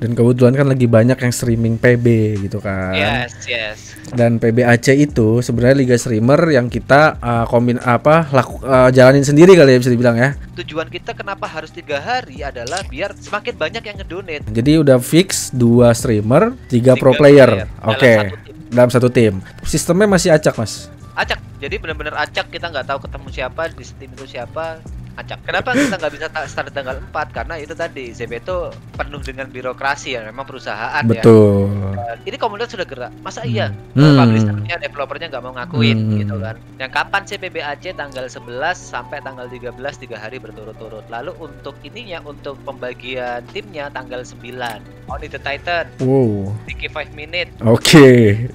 Dan kebetulan kan lagi banyak yang streaming PB gitu kan. Yes, yes. Dan PBAC itu sebenarnya liga streamer yang kita uh, kombin apa laku, uh, jalanin sendiri kali ya bisa dibilang ya. Tujuan kita kenapa harus tiga hari adalah biar semakin banyak yang ngedonate. Jadi udah fix dua streamer, tiga, Tiga pro player. player Oke. dalam satu tim. Dalam satu tim. Sistemnya masih acak, Mas. Acak. Jadi benar-benar acak kita nggak tahu ketemu siapa di tim itu siapa. Acak. Kenapa kita nggak bisa ta- start tanggal 4? Karena itu tadi ZB itu penuh dengan birokrasi ya, memang perusahaan ya. Betul. Ini komunitas sudah gerak. Masa iya? Hmm. Publishernya, developernya nggak mau ngakuin Hmm. gitu kan. Yang kapan sih PBAC tanggal 11 sampai tanggal 13 tiga hari berturut-turut. Lalu untuk ininya untuk pembagian timnya tanggal 9. Only the Titan, Wow. Tiki 5 Minute, Oke.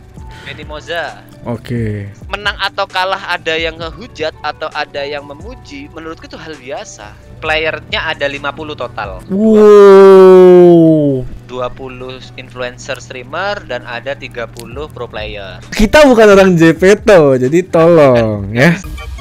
Benny Moza. Oke. Menang atau kalah ada yang ngehujat atau ada yang memuji, menurutku itu hal biasa. Playernya ada 50 total. Wow. 20 influencer streamer dan ada 30 pro player. Kita bukan orang JPTO, jadi tolong ya.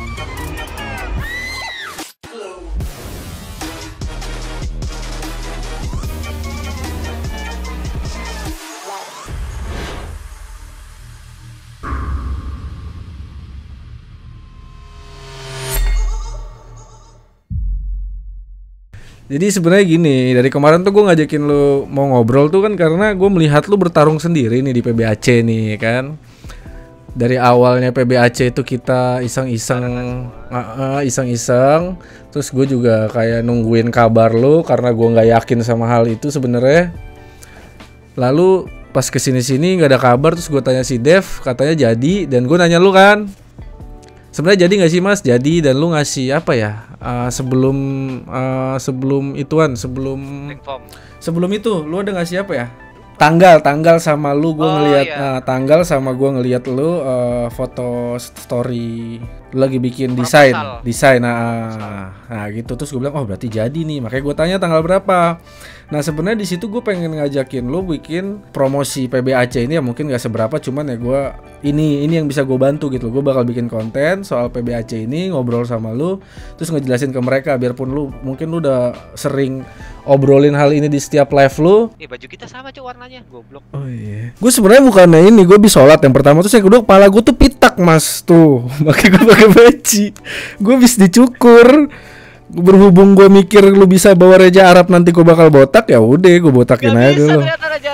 Jadi sebenarnya gini, dari kemarin tuh gue ngajakin lu mau ngobrol tuh kan karena gue melihat lu bertarung sendiri nih di PBAC nih kan. Dari awalnya PBAC itu kita iseng-iseng, uh, uh, iseng-iseng. Terus gue juga kayak nungguin kabar lu karena gue nggak yakin sama hal itu sebenarnya. Lalu pas ke sini-sini nggak ada kabar, terus gue tanya si Dev, katanya jadi, dan gue nanya lu kan, sebenarnya jadi nggak sih mas? Jadi dan lu ngasih apa ya? Uh, sebelum uh, sebelum ituan, sebelum sebelum itu lu ada ngasih apa ya? Tanggal, tanggal sama lu gue Oh, ngelihat iya. nah, tanggal sama gua ngelihat lu uh, foto story lu lagi bikin desain, desain nah, nah gitu terus gue bilang oh berarti jadi nih makanya gue tanya tanggal berapa. Nah sebenarnya di situ gue pengen ngajakin lu bikin promosi PBAC ini ya mungkin gak seberapa cuman ya gue ini ini yang bisa gue bantu gitu gue bakal bikin konten soal PBAC ini ngobrol sama lu terus ngejelasin ke mereka biarpun lu mungkin lu udah sering obrolin hal ini di setiap live lu Eh baju kita sama cuy warnanya, goblok. Oh iya. Gue sebenarnya bukannya ini, gue bisa sholat yang pertama terus yang kedua kepala gue tuh pitak mas tuh, makanya gue pakai peci. Gue bisa dicukur. Berhubung gue mikir lu bisa bawa reja Arab nanti gue bakal botak ya udah gue botakin Gak aja bisa dulu.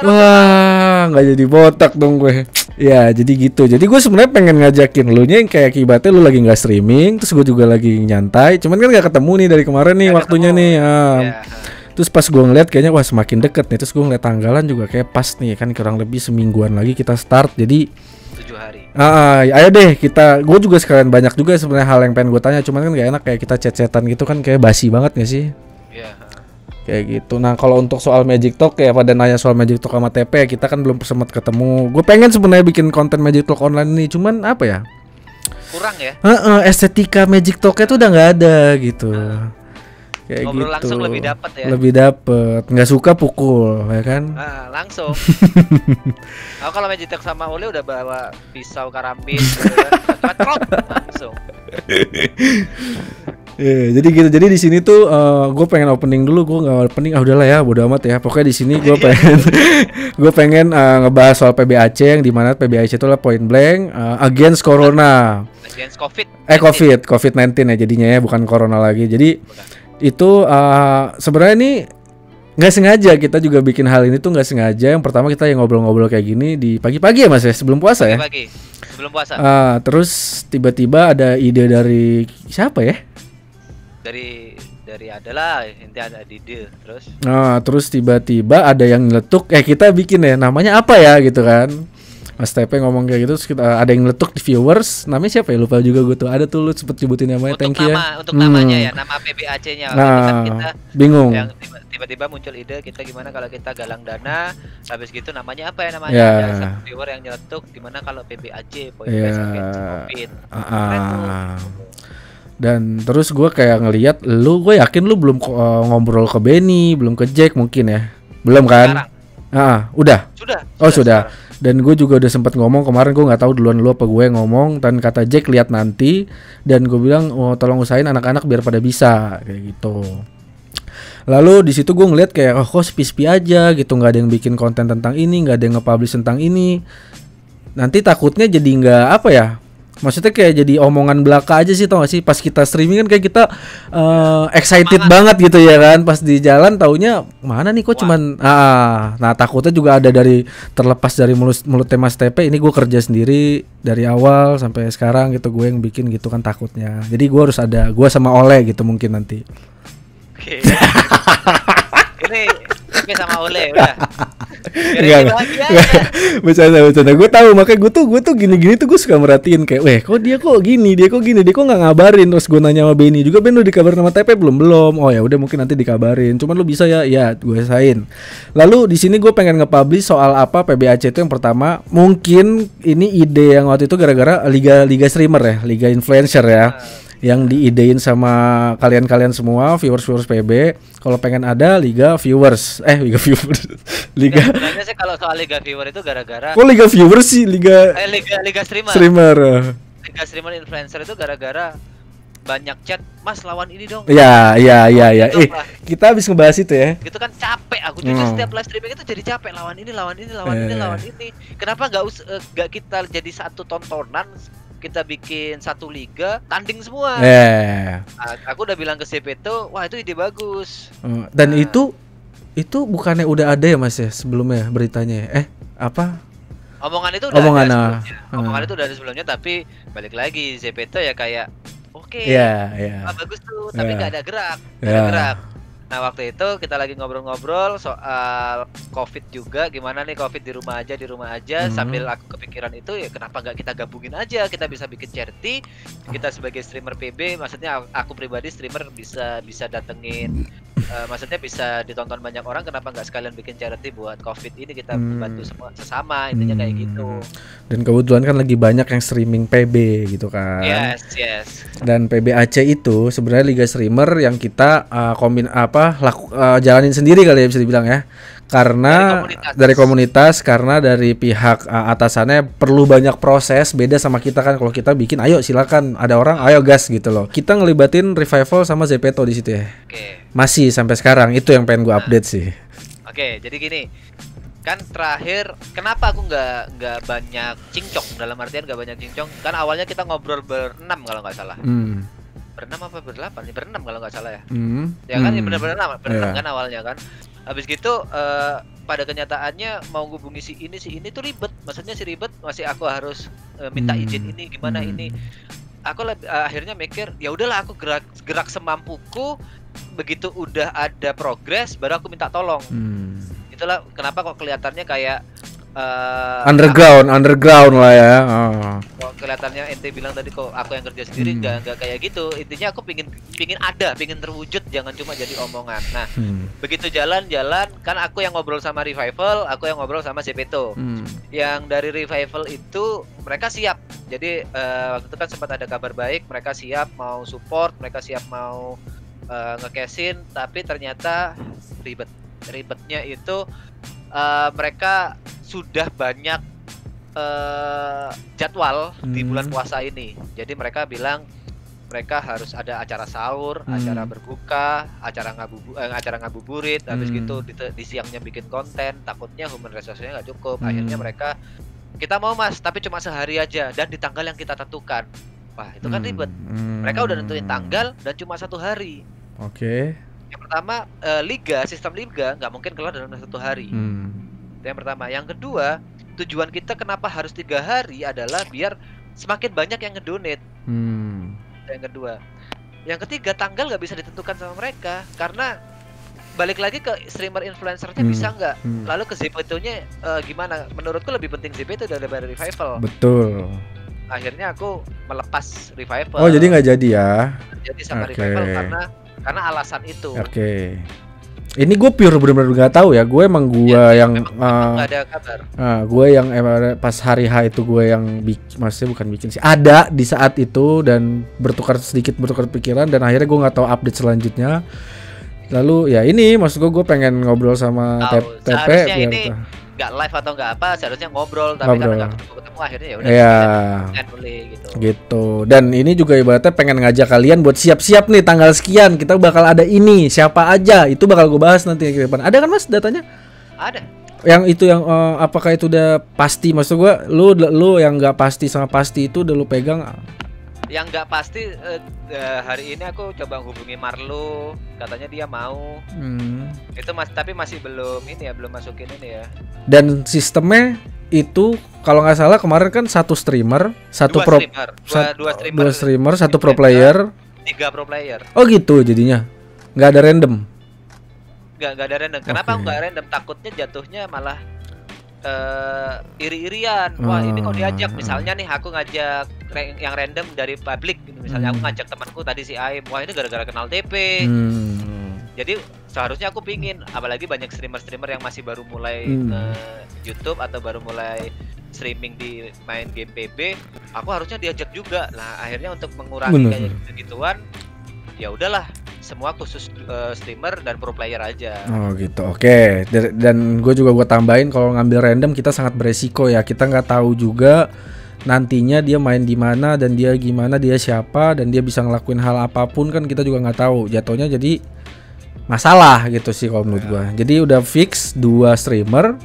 Wah, nggak jadi botak dong gue. Ya, jadi gitu. Jadi gue sebenarnya pengen ngajakin lu nya yang kayak akibatnya lu lagi nggak streaming, terus gue juga lagi nyantai. Cuman kan nggak ketemu nih dari kemarin nih Nggak waktunya ketemu. nih. ah. Ya. Terus pas gue ngeliat kayaknya wah semakin deket nih. Terus gue ngeliat tanggalan juga kayak pas nih kan kurang lebih semingguan lagi kita start. Jadi tujuh hari. ah, ah, ayo deh kita. Gue juga sekalian banyak juga sebenarnya hal yang pengen gue tanya. Cuman kan gak enak kayak kita chat-chatan gitu kan kayak basi banget gak sih? Ya. Kayak gitu. Nah kalau untuk soal Magic Talk ya pada nanya soal Magic Talk sama TP kita kan belum sempat ketemu. Gue pengen sebenarnya bikin konten Magic Talk online ini. Cuman apa ya? Kurang ya. Heeh, estetika Magic Talknya tuh udah nggak ada gitu. Kayak Ngobrol gitu. langsung lebih dapet ya. Lebih dapet. Nggak suka pukul, ya kan? Nah, langsung. Aku kalau Magic Talk sama Uli udah bawa pisau karambit gitu kan. Langsung. Iya, jadi gitu. Jadi di sini tuh gue pengen opening dulu. Gue nggak opening. Ah udahlah ya, bodo amat ya. Pokoknya di sini gue pengen gue pengen eh, ngebahas soal PBAC yang di mana PBAC itu lah point blank eh, against corona. Against Covid. Eh COVID, COVID-19 ya jadinya ya, bukan corona lagi. Jadi itu eh, sebenarnya ini nggak sengaja kita juga bikin hal ini tuh nggak sengaja. Yang pertama kita yang ngobrol-ngobrol kayak gini di pagi-pagi ya mas ya, sebelum puasa ya. Pagi. Sebelum puasa. Ah, terus tiba-tiba ada ide dari siapa ya? Dari dari adalah inti ada ide terus Nah, terus tiba-tiba ada yang nyeletuk, eh kita bikin ya, namanya apa ya gitu kan. Mas Tepe ngomong kayak gitu, terus kita ada yang nyeletuk di viewers, namanya siapa ya? Lupa juga gue tuh. Ada tuh lu sempet sebutin namanya, untuk thank nama ya. untuk Hmm. namanya ya nama PBAC-nya Nah, kan kita bingung. yang tiba- tiba-tiba muncul ide kita gimana kalau kita galang dana habis gitu namanya apa ya namanya Ya. ada satu viewer yang nyeletuk gimana kalau PBAC point Ya. blank against covid Ah, Keren tuh. ah. Dan terus gue kayak ngelihat lu, gue yakin lu belum eh, ngobrol ke Benny, belum ke Jack mungkin ya. Belum kan? sekarang Ah, udah. sudah Oh sudah. sekarang. Dan gue juga udah sempat ngomong kemarin gue nggak tahu duluan lu apa gue ngomong dan kata Jack lihat nanti dan gue bilang oh tolong usahain anak-anak biar pada bisa kayak gitu. Lalu di situ gue ngeliat kayak oh kok sepi-sepi aja gitu, nggak ada yang bikin konten tentang ini, nggak ada yang nge-publish tentang ini. Nanti takutnya jadi nggak apa ya? Maksudnya kayak jadi omongan belaka aja sih tau gak sih? Pas kita streaming kan kayak kita uh, excited banget gitu ya kan? Pas di jalan taunya mana nih kok cuman ah nah takutnya juga ada dari terlepas dari mulut mulut tema TP ini gue kerja sendiri dari awal sampai sekarang gitu gue yang bikin gitu kan takutnya. Jadi gue harus ada gue sama Oleh gitu mungkin nanti. ini Oke sama Ole udah. Enggak, aja. Bercanda, bercanda. Gue tahu makanya gue tuh gue tuh gini-gini tuh gue suka merhatiin kayak, weh, kok dia kok gini, dia kok gini, dia kok nggak ngabarin. Terus gue nanya sama Benny juga, Ben lu dikabarin sama TP belum belum? Oh ya udah mungkin nanti dikabarin. Cuman lu bisa ya, ya gue sain. Lalu di sini gue pengen nge-publish soal apa PBAC itu yang pertama. Mungkin ini ide yang waktu itu gara-gara liga liga streamer ya, liga influencer ya yang diidein sama kalian-kalian semua viewers-viewers PB kalau pengen ada liga viewers eh liga viewers liga sebenarnya sih kalau soal liga viewer itu gara-gara kok liga viewers sih liga eh liga liga streamer. streamer Liga streamer influencer itu gara-gara banyak chat, "Mas lawan ini dong." ya ya ya ya eh lah. kita habis ngebahas itu ya gitu kan capek aku jujur Hmm. setiap live streaming itu jadi capek lawan ini lawan ini lawan ini Eh. lawan ini kenapa nggak us eh, nggak kita jadi satu tontonan kita bikin satu liga tanding semua eh Nah, aku udah bilang ke CP tuh wah itu ide bagus Oh, dan Nah. itu itu bukannya udah ada ya mas ya sebelumnya beritanya ya? eh apa omongan itu udah Omongan, ada ah. sebelumnya omongan itu udah ada sebelumnya tapi balik lagi CP ya kayak oke Iya iya ah, bagus tuh tapi Ya. nggak ada gerak nggak ada Ya. gerak nah waktu itu kita lagi ngobrol-ngobrol soal covid juga. Gimana nih covid di rumah aja di rumah aja. Hmm. sambil aku kepikiran itu ya kenapa nggak kita gabungin aja? Kita bisa bikin charity. Kita sebagai streamer PB maksudnya aku- aku pribadi streamer bisa bisa datengin eh, maksudnya bisa ditonton banyak orang kenapa nggak sekalian bikin charity buat covid ini? Kita Hmm. membantu semua sesama intinya kayak gitu. Dan kebetulan kan lagi banyak yang streaming PB gitu kan. Yes yes. Dan PBAC itu sebenarnya liga streamer yang kita uh, kombin apa laku, uh, jalanin sendiri kali ya bisa dibilang ya karena Dari komunitas. dari komunitas karena dari pihak uh, atasannya perlu banyak proses beda sama kita kan. Kalau kita bikin ayo silakan ada orang ayo gas gitu loh. Kita ngelibatin revival sama Zepeto di situ ya. Oke. Masih sampai sekarang itu yang pengen gua update sih. Oke, jadi gini, kan terakhir kenapa aku nggak nggak banyak cincong? Dalam artian nggak banyak cincong? Kan awalnya kita ngobrol berenam kalau nggak salah, hmm. Berenam apa berdelapan? Ini berenam kalau nggak salah ya. Hmm. Ya kan, ini Hmm. bener berenam, berenam Iya. kan awalnya kan. Habis gitu eh, pada kenyataannya mau hubungi si ini si ini tuh ribet. Maksudnya si ribet masih aku harus eh, minta Hmm. izin ini gimana Hmm. ini. Aku leb- eh, akhirnya mikir ya udahlah aku gerak gerak semampuku. Begitu udah ada progres baru aku minta tolong. Hmm. itulah kenapa kok kelihatannya kayak eh, underground underground lah ya Oh. kok kelihatannya ente bilang tadi kok aku yang kerja sendiri Hmm. nggak nggak kayak gitu intinya aku pingin pingin ada pingin terwujud jangan cuma jadi omongan nah Hmm. begitu jalan-jalan kan aku yang ngobrol sama revival aku yang ngobrol sama Zepeto Hmm. yang dari revival itu mereka siap jadi eh, waktu itu kan sempat ada kabar baik mereka siap mau support mereka siap mau eh, ngecasin tapi ternyata ribet ribetnya itu eh, mereka sudah banyak eh, jadwal di bulan Hmm. puasa ini jadi mereka bilang mereka harus ada acara sahur, Hmm. acara berbuka, acara ngabubu, eh, acara ngabuburit, habis Hmm. gitu di, di siangnya bikin konten, takutnya human resource-nya nggak cukup. Hmm. Akhirnya mereka kita mau mas, tapi cuma sehari aja dan di tanggal yang kita tentukan. Wah itu kan ribet. Hmm. Mereka udah nentuin tanggal dan cuma satu hari. Oke. Yang pertama eh, liga, sistem liga nggak mungkin keluar dalam satu hari. Hmm. Itu yang pertama. Yang kedua, tujuan kita kenapa harus tiga hari adalah biar semakin banyak yang ngedonate. Hmm. Itu yang kedua. Yang ketiga, tanggal nggak bisa ditentukan sama mereka karena balik lagi ke streamer influencernya Hmm. bisa nggak. Hmm. Lalu ke Zepeto-nya eh, gimana? Menurutku lebih penting Zepeto daripada revival. Betul. Akhirnya aku melepas revival. Oh jadi nggak jadi ya? jadi sama Oke. revival karena karena alasan itu. Oke. Ini gue pure bener-bener nggak tahu ya. Gue emang gue Iya, yang uh, ada kabar. Ah, gue yang emang pas hari H itu gue yang bikin, maksudnya bukan bikin sih, ada di saat itu dan bertukar sedikit bertukar pikiran dan akhirnya gue nggak tahu update selanjutnya. Lalu ya ini maksud gue gue pengen ngobrol sama Tep- TP biar ini. Nggak live atau nggak apa seharusnya ngobrol tapi Ngobrol. karena nggak ketemu ketemu akhirnya ya udah Iya. handle gitu. Gitu. Dan ini juga ibaratnya pengen ngajak kalian buat siap-siap nih tanggal sekian kita bakal ada ini siapa aja itu bakal gue bahas nanti ke depan. Ada kan mas datanya? Ada. Yang itu yang eh, apakah itu udah pasti? Maksud gua lu lu yang nggak pasti sama pasti itu udah lu pegang yang nggak pasti eh, hari ini aku coba hubungi Marlo. Katanya dia mau. Hmm. itu mas tapi masih belum ini ya belum masukin ini ya. Dan sistemnya itu kalau nggak salah kemarin kan satu streamer satu dua pro streamer. Dua, sat- dua streamer. dua streamer satu pro player. Tiga pro player. Oh gitu jadinya. Nggak ada random. Nggak nggak ada random. Kenapa Oke. nggak random? Takutnya jatuhnya malah eh iri-irian. Wah ini kok diajak? Ah. misalnya nih aku ngajak yang random dari publik gitu misalnya aku Hmm. ngajak temanku tadi si Aim wah ini gara-gara kenal DP hmm. jadi seharusnya aku pingin apalagi banyak streamer-streamer yang masih baru mulai Hmm. eh, YouTube atau baru mulai streaming di main game PB aku harusnya diajak juga nah akhirnya untuk mengurangi Bener. kayak gitu-gituan ya udahlah semua khusus eh, streamer dan pro player aja Oh gitu, oke. Dan- Dan gue juga gue tambahin kalau ngambil random kita sangat beresiko ya. Kita nggak tahu juga nantinya dia main di mana dan dia gimana, dia siapa dan dia bisa ngelakuin hal apa pun kan kita juga nggak tahu. Jatuhnya jadi masalah gitu sih kalau menurut gua. Jadi udah fix dua streamer,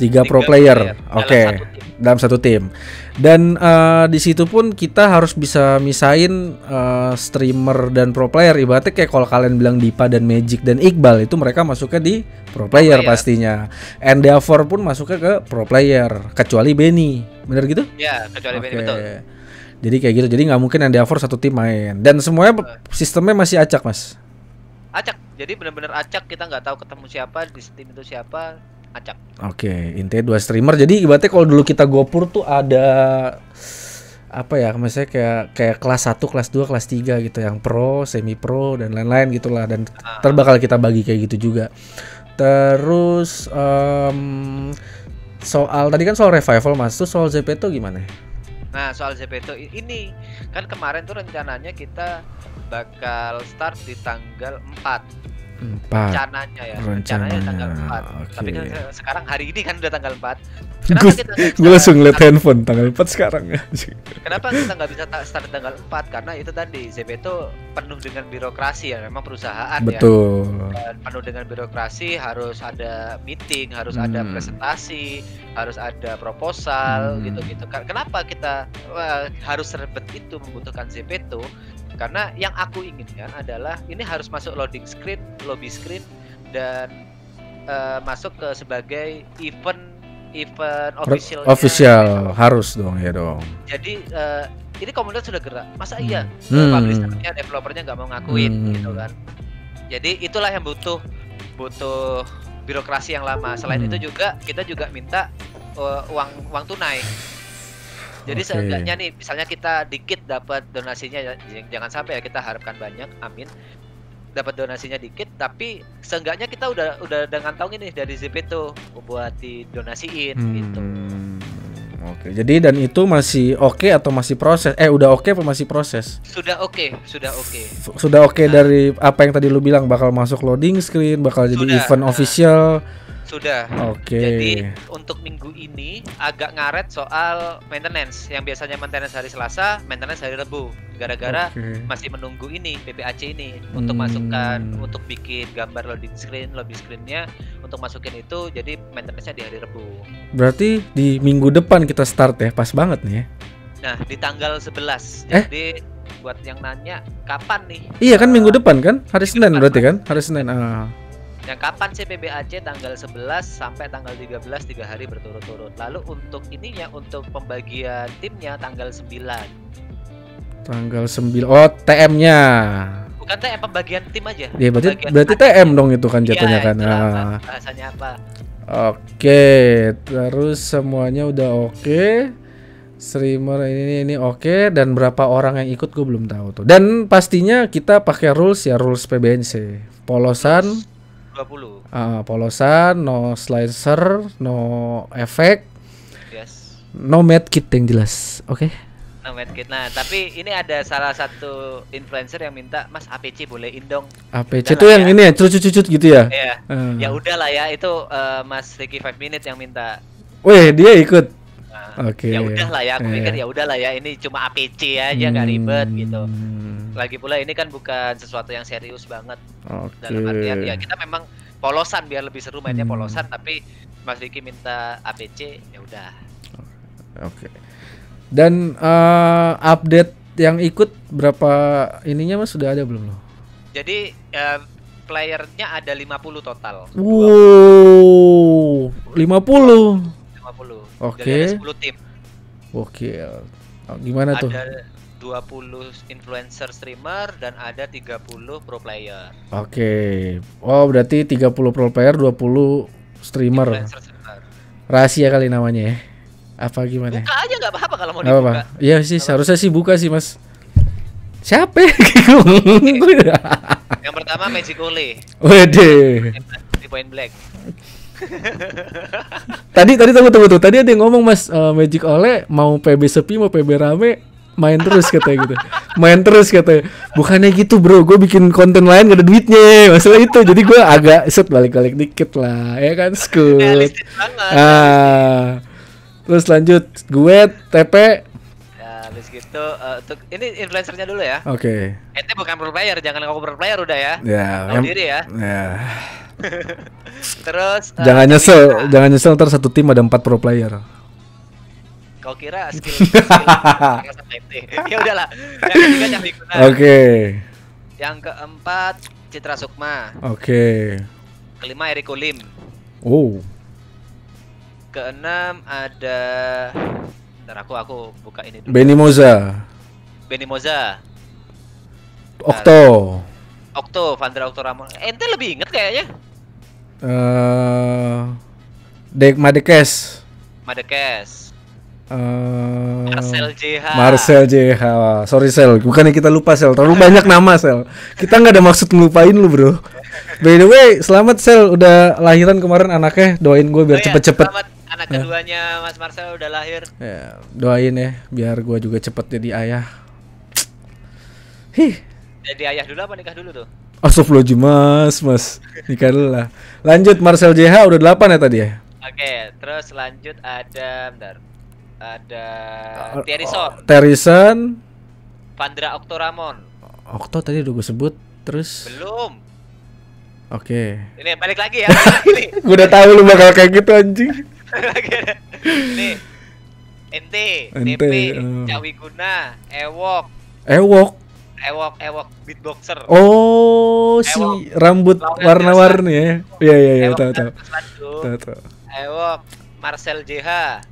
tiga, Tiga pro player. dalam Oke. tim. Dalam satu tim. Dan eh, di situ pun kita harus bisa misain eh, streamer dan pro player. Ibaratnya kayak kalau kalian bilang Dipa dan Magic dan Iqbal itu mereka masuknya di pro player player. pastinya. Endeavor pun masuknya ke pro player, kecuali Benny. Bener gitu? ya kecuali Benny Oke. betul Jadi kayak gitu. Jadi nggak mungkin Endeavor satu tim main. Dan semuanya sistemnya masih acak, Mas. acak jadi benar-benar acak kita nggak tahu ketemu siapa di tim itu siapa acak Oke, intinya dua streamer. Jadi ibaratnya kalau dulu kita gopur tuh ada apa ya, misalnya kayak kayak kelas 1, kelas 2, kelas 3 gitu yang pro, semi pro dan lain-lain gitulah dan Ah. ntar bakal kita bagi kayak gitu juga. Terus em, soal tadi kan soal revival Mas, tuh soal Zepeto gimana? nah soal Zepeto ini kan kemarin tuh rencananya kita bakal start di tanggal 4 Empat. rencananya ya rencananya tanggal Rencananya, 4 tapi kan sekarang hari ini kan udah tanggal 4 Gue kenapa kita gue langsung ngeliat handphone tanggal 4 sekarang ya. kenapa kita nggak bisa ta- start tanggal 4 karena itu tadi Zepeto penuh dengan birokrasi ya memang perusahaan ya Betul. Dan penuh dengan birokrasi harus ada meeting harus ada Hmm. presentasi harus ada proposal Hmm. gitu-gitu kenapa kita wah, harus seribet itu membutuhkan Zepeto karena yang aku inginkan adalah ini harus masuk loading screen lobby screen dan eh, masuk ke sebagai event event official Official harus dong ya dong. jadi eh, ini komunitas sudah gerak masa iya Hmm. eh, publishernya developernya nggak mau ngakuin Hmm. gitu kan jadi itulah yang butuh butuh birokrasi yang lama selain Hmm. itu juga kita juga minta eh, uang uang tunai jadi Oke. seenggaknya nih misalnya kita dikit dapat donasinya ya, jangan sampai ya kita harapkan banyak amin dapat donasinya dikit tapi seenggaknya kita udah udah dengan tahun ini dari Zepeto buat didonasiin gitu Hmm, Oke, jadi dan itu masih oke atau masih proses? Eh, udah oke apa masih proses? sudah oke sudah oke F- Sudah oke Nah. dari apa yang tadi lu bilang bakal masuk loading screen, bakal jadi Sudah, event nah. official. Sudah Oke. Jadi untuk minggu ini agak ngaret soal maintenance yang biasanya maintenance hari Selasa, maintenance hari Rabu. Gara-gara Oke. masih menunggu ini PPAC ini untuk Hmm. masukkan untuk bikin gambar loading screen, lobby screennya untuk masukin itu jadi maintenance-nya di hari Rabu. Berarti di minggu depan kita start ya, pas banget nih ya. Nah, di tanggal 11. Eh? Jadi buat yang nanya kapan nih? Iya kan eh, minggu depan kan? Hari Senin berarti kan? Hari Senin. Ah. Yang kapan sih PBAC tanggal 11 sampai tanggal 13 tiga hari berturut-turut. Lalu untuk ininya untuk pembagian timnya tanggal 9. Tanggal 9. Oh, TM-nya. Bukan TM pembagian tim aja. Iya, berarti Pembagian berarti. TM dong itu kan jatuhnya Iya, kan. itulah, Ah. Bahasanya apa? Oke, terus semuanya udah oke. Streamer ini ini oke dan berapa orang yang ikut gue belum tahu tuh. Dan pastinya kita pakai rules ya rules PBNC. Polosan, 20. ah, polosan, no slicer, no efek, Yes. no medkit yang jelas. Oke. No medkit. Nah, tapi ini ada salah satu influencer yang minta, "Mas APC bolehin dong." APC lah yang ya. ini ya, cucut-cucut gitu ya? Iya. Eh. Ya udahlah ya, itu eh, Mas Ricky 5 Minute yang minta. Weh, dia ikut. Nah, Oke. Ya udahlah ya, aku Iya. mikir ya udahlah ya, ini cuma APC aja nggak ribet gitu. Lagi pula ini kan bukan sesuatu yang serius banget. Oke. Dalam artian ya kita memang polosan biar lebih seru mainnya Hmm. polosan, tapi Mas Ricky minta APC, ya udah. Oke. Dan eh, update yang ikut berapa ininya Mas sudah ada belum loh? Jadi eh, playernya ada 50 total. Wow, 50. 50. Oke. Jadi ada 10 tim. Oke. Oh, gimana tuh? Ada 20 influencer streamer dan ada 30 pro player. Oke. Oh, berarti 30 pro player, 20 streamer. Influencer streamer. Rahasia kali namanya ya. Apa gimana? Buka aja nggak apa-apa kalau mau Nggak dibuka. apa-apa. Iya sih, seharusnya sih buka sih, Mas. Siapa? ya? Yang pertama Magic Ole Wede. di Point Blank. Tadi tadi tunggu tunggu tuh. Tadi ada yang ngomong Mas eh, Magic Ole mau PB sepi mau PB rame main terus katanya gitu. Main terus katanya. Bukannya gitu, Bro. Gue bikin konten lain gak ada duitnya. Masalah itu. Jadi gue agak set balik-balik dikit lah, ya kan? Skut. Ah. Terus lanjut gue TP. Ya, habis gitu eh, untuk ini influencernya dulu ya. Oke. Ente bukan pro player, jangan ngaku pro player udah ya. Ya, yang- diri ya. ya. Terus Jangan Dewi nyesel, Guna. jangan nyesel ntar satu tim ada empat pro player. Kau kira skill. Ya udahlah. Yang ketiga Cahwi Guna. Oke. Yang keempat Citra Sukma. Oke. Kelima Eriko Lim. Oh. Keenam ada Ntar aku aku buka ini dulu. Benny Moza. Benny Moza. Okto. Okto, Vandra Okto Ramon. Ente lebih inget kayaknya. eh Dek Madekes. Madekes. Eh Marcel JH. Marcel JH. Sorry Sel, bukannya kita lupa Sel. Terlalu banyak nama Sel. Kita nggak ada maksud ngelupain lu bro. By the way, selamat Sel udah lahiran kemarin anaknya. Doain gue biar Oh iya, cepet-cepet. selamat anak keduanya Mas Marcel udah lahir. Ya, doain ya, biar gue juga cepet jadi ayah. Hih, Jadi ayah dulu apa nikah dulu tuh? Astagfirullahaladzim mas, mas Nikah dulu lah Lanjut Marcel JH udah 8 ya tadi ya? Oke, terus lanjut ada bentar. Ada Oh, Terison Vandra Okto Ramon. Okto tadi udah gue sebut Terus Belum. Oke Ini balik lagi ya. Gue udah tahu lu bakal kayak gitu anjing. Nih. Ente, Ente, TP, eh. Cawi Guna, Ewok, Ewok Ewok, Ewok beatboxer. Oh si Ewok. rambut Lawan warna-warni ya Iya iya iya tahu Pandu. Tahu tahu Ewok, Marcel JH,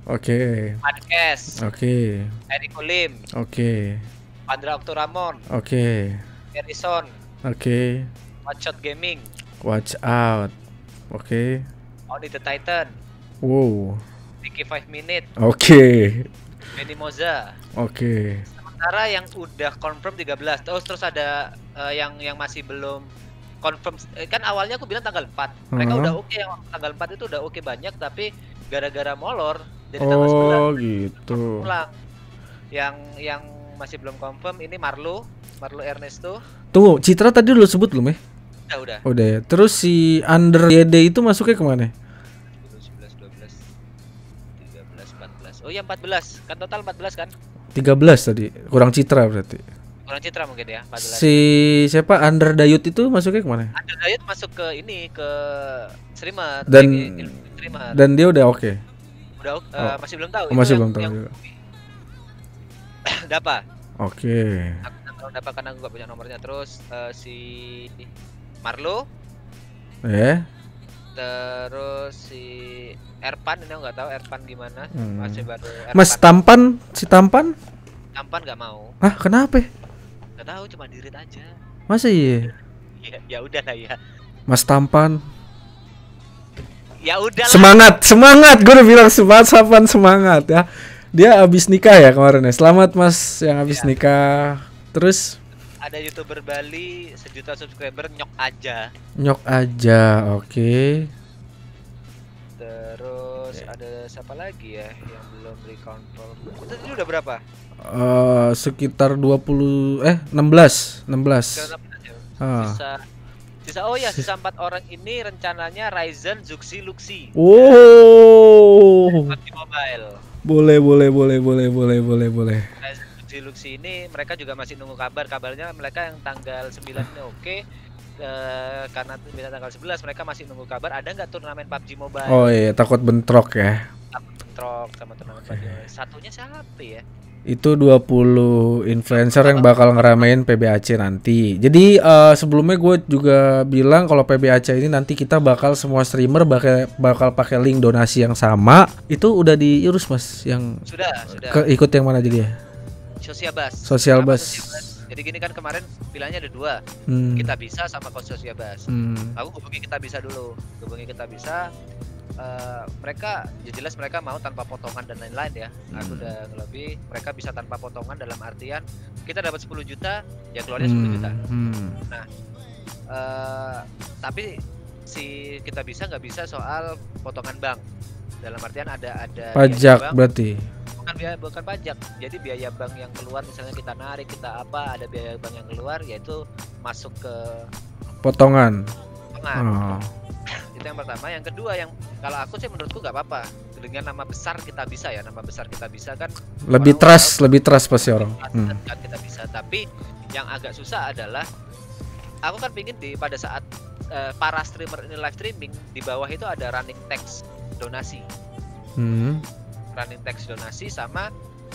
Oke. Podcast, Oke. Eriko Lim, Oke. Vandra Okto Ramon, Oke. Harrison, Oke. One Shot Gaming, Watch out. Oke. Oni the Titan, Wow. Ricky 5 Minute, Oke. Benny Moza. Oke. Sementara yang udah confirm 13, terus terus ada eh, yang yang masih belum confirm. Eh, kan awalnya aku bilang tanggal 4. Mereka Hmm. udah oke yang tanggal 4 itu udah oke banyak tapi gara-gara molor jadi tanggal 11 Oh gitu pulang. Yang yang masih belum confirm ini Marlo, Marlo Ernesto. Tunggu, Citra tadi lu sebut belum ya? Udah udah. Udah ya. Terus si Under YD itu masuknya ke mana? 10, 11, 12, 13, 14. Oh iya 14. Kan total 14 kan? 13 tadi. Kurang Citra berarti. Kurang citra mungkin ya 14. Si siapa Under Dayut itu masuknya ke mana? Ada Dayat masuk ke ini ke streamer Dan- eh, streamer. Dan dia udah oke. udah eh, Oh. masih belum tahu Oh, masih belum tahu yang. Dapa Oke. aku nggak tahu Dapa karena aku gak punya nomornya terus eh, si Marlo Eh, terus si Erpan ini aku nggak tahu Erpan gimana Hmm. masih baru Erpan Mas Tampan, si Tampan? Tampan nggak mau Hah, kenapa? nggak tahu cuma dirit aja Masa iya? ya ya udah lah ya Mas Tampan. Ya udah Semangat, semangat. Gue udah bilang semangat, Tampan semangat ya. Dia habis nikah ya kemarin ya. Selamat Mas yang habis Iya. nikah. Terus ada youtuber Bali sejuta subscriber nyok aja nyok aja, oke. terus Terus ada siapa lagi ya yang belum recontrol? Itu tadi udah berapa? Eh, sekitar 20 eh 16 16 Sekarang apa ya? Ah. Sisa oh ya, sisa empat orang ini rencananya Ryzen, Zuxi, Luxi. Oh PUBG Mobile. boleh boleh boleh boleh boleh boleh boleh Ryzen, Zuxi, Luxi ini mereka juga masih nunggu kabar. Kabarnya mereka yang tanggal 9 ini oke. Eh, karena bila tanggal 11 mereka masih nunggu kabar ada nggak turnamen PUBG Mobile oh iya takut bentrok ya sama bentrok sama turnamen PUBG Mobile. Satunya siapa ya? Itu 20 influencer yang bakal ngeramein PBAC nanti. Jadi eh, sebelumnya gue juga bilang kalau PBAC ini nanti kita bakal semua streamer bakal bakal pakai link donasi yang sama. Itu udah diurus mas, yang Sudah, sudah. ke, ikut yang mana jadi ya? Sosial Bus. Sosial Bus. Sosial Bus? Jadi gini kan kemarin bilangnya ada dua, Hmm. kita bisa sama Bus. Hmm. Aku hubungi kita bisa dulu, hubungi kita bisa. Eh, mereka ya jelas mereka mau tanpa potongan dan lain-lain ya. Aku Hmm. udah lebih mereka bisa tanpa potongan dalam artian kita dapat 10 juta, ya keluarnya 10 juta. Hmm. Eh, tapi si kita bisa nggak bisa soal potongan bank. Dalam artian ada ada Pajak bank, berarti. bukan biaya bukan pajak jadi biaya bank yang keluar misalnya kita narik kita apa ada biaya bank yang keluar yaitu masuk ke Potongan. potongan Oh. Itu yang pertama yang kedua yang kalau aku sih menurutku nggak apa-apa dengan nama besar kita bisa ya nama besar kita bisa kan Lebih Orang- trust, lebih trust pasti orang. Hmm. kan kita bisa tapi yang agak susah adalah aku kan pingin di pada saat eh, para streamer ini live streaming di bawah itu ada running text donasi Hmm. running text donasi sama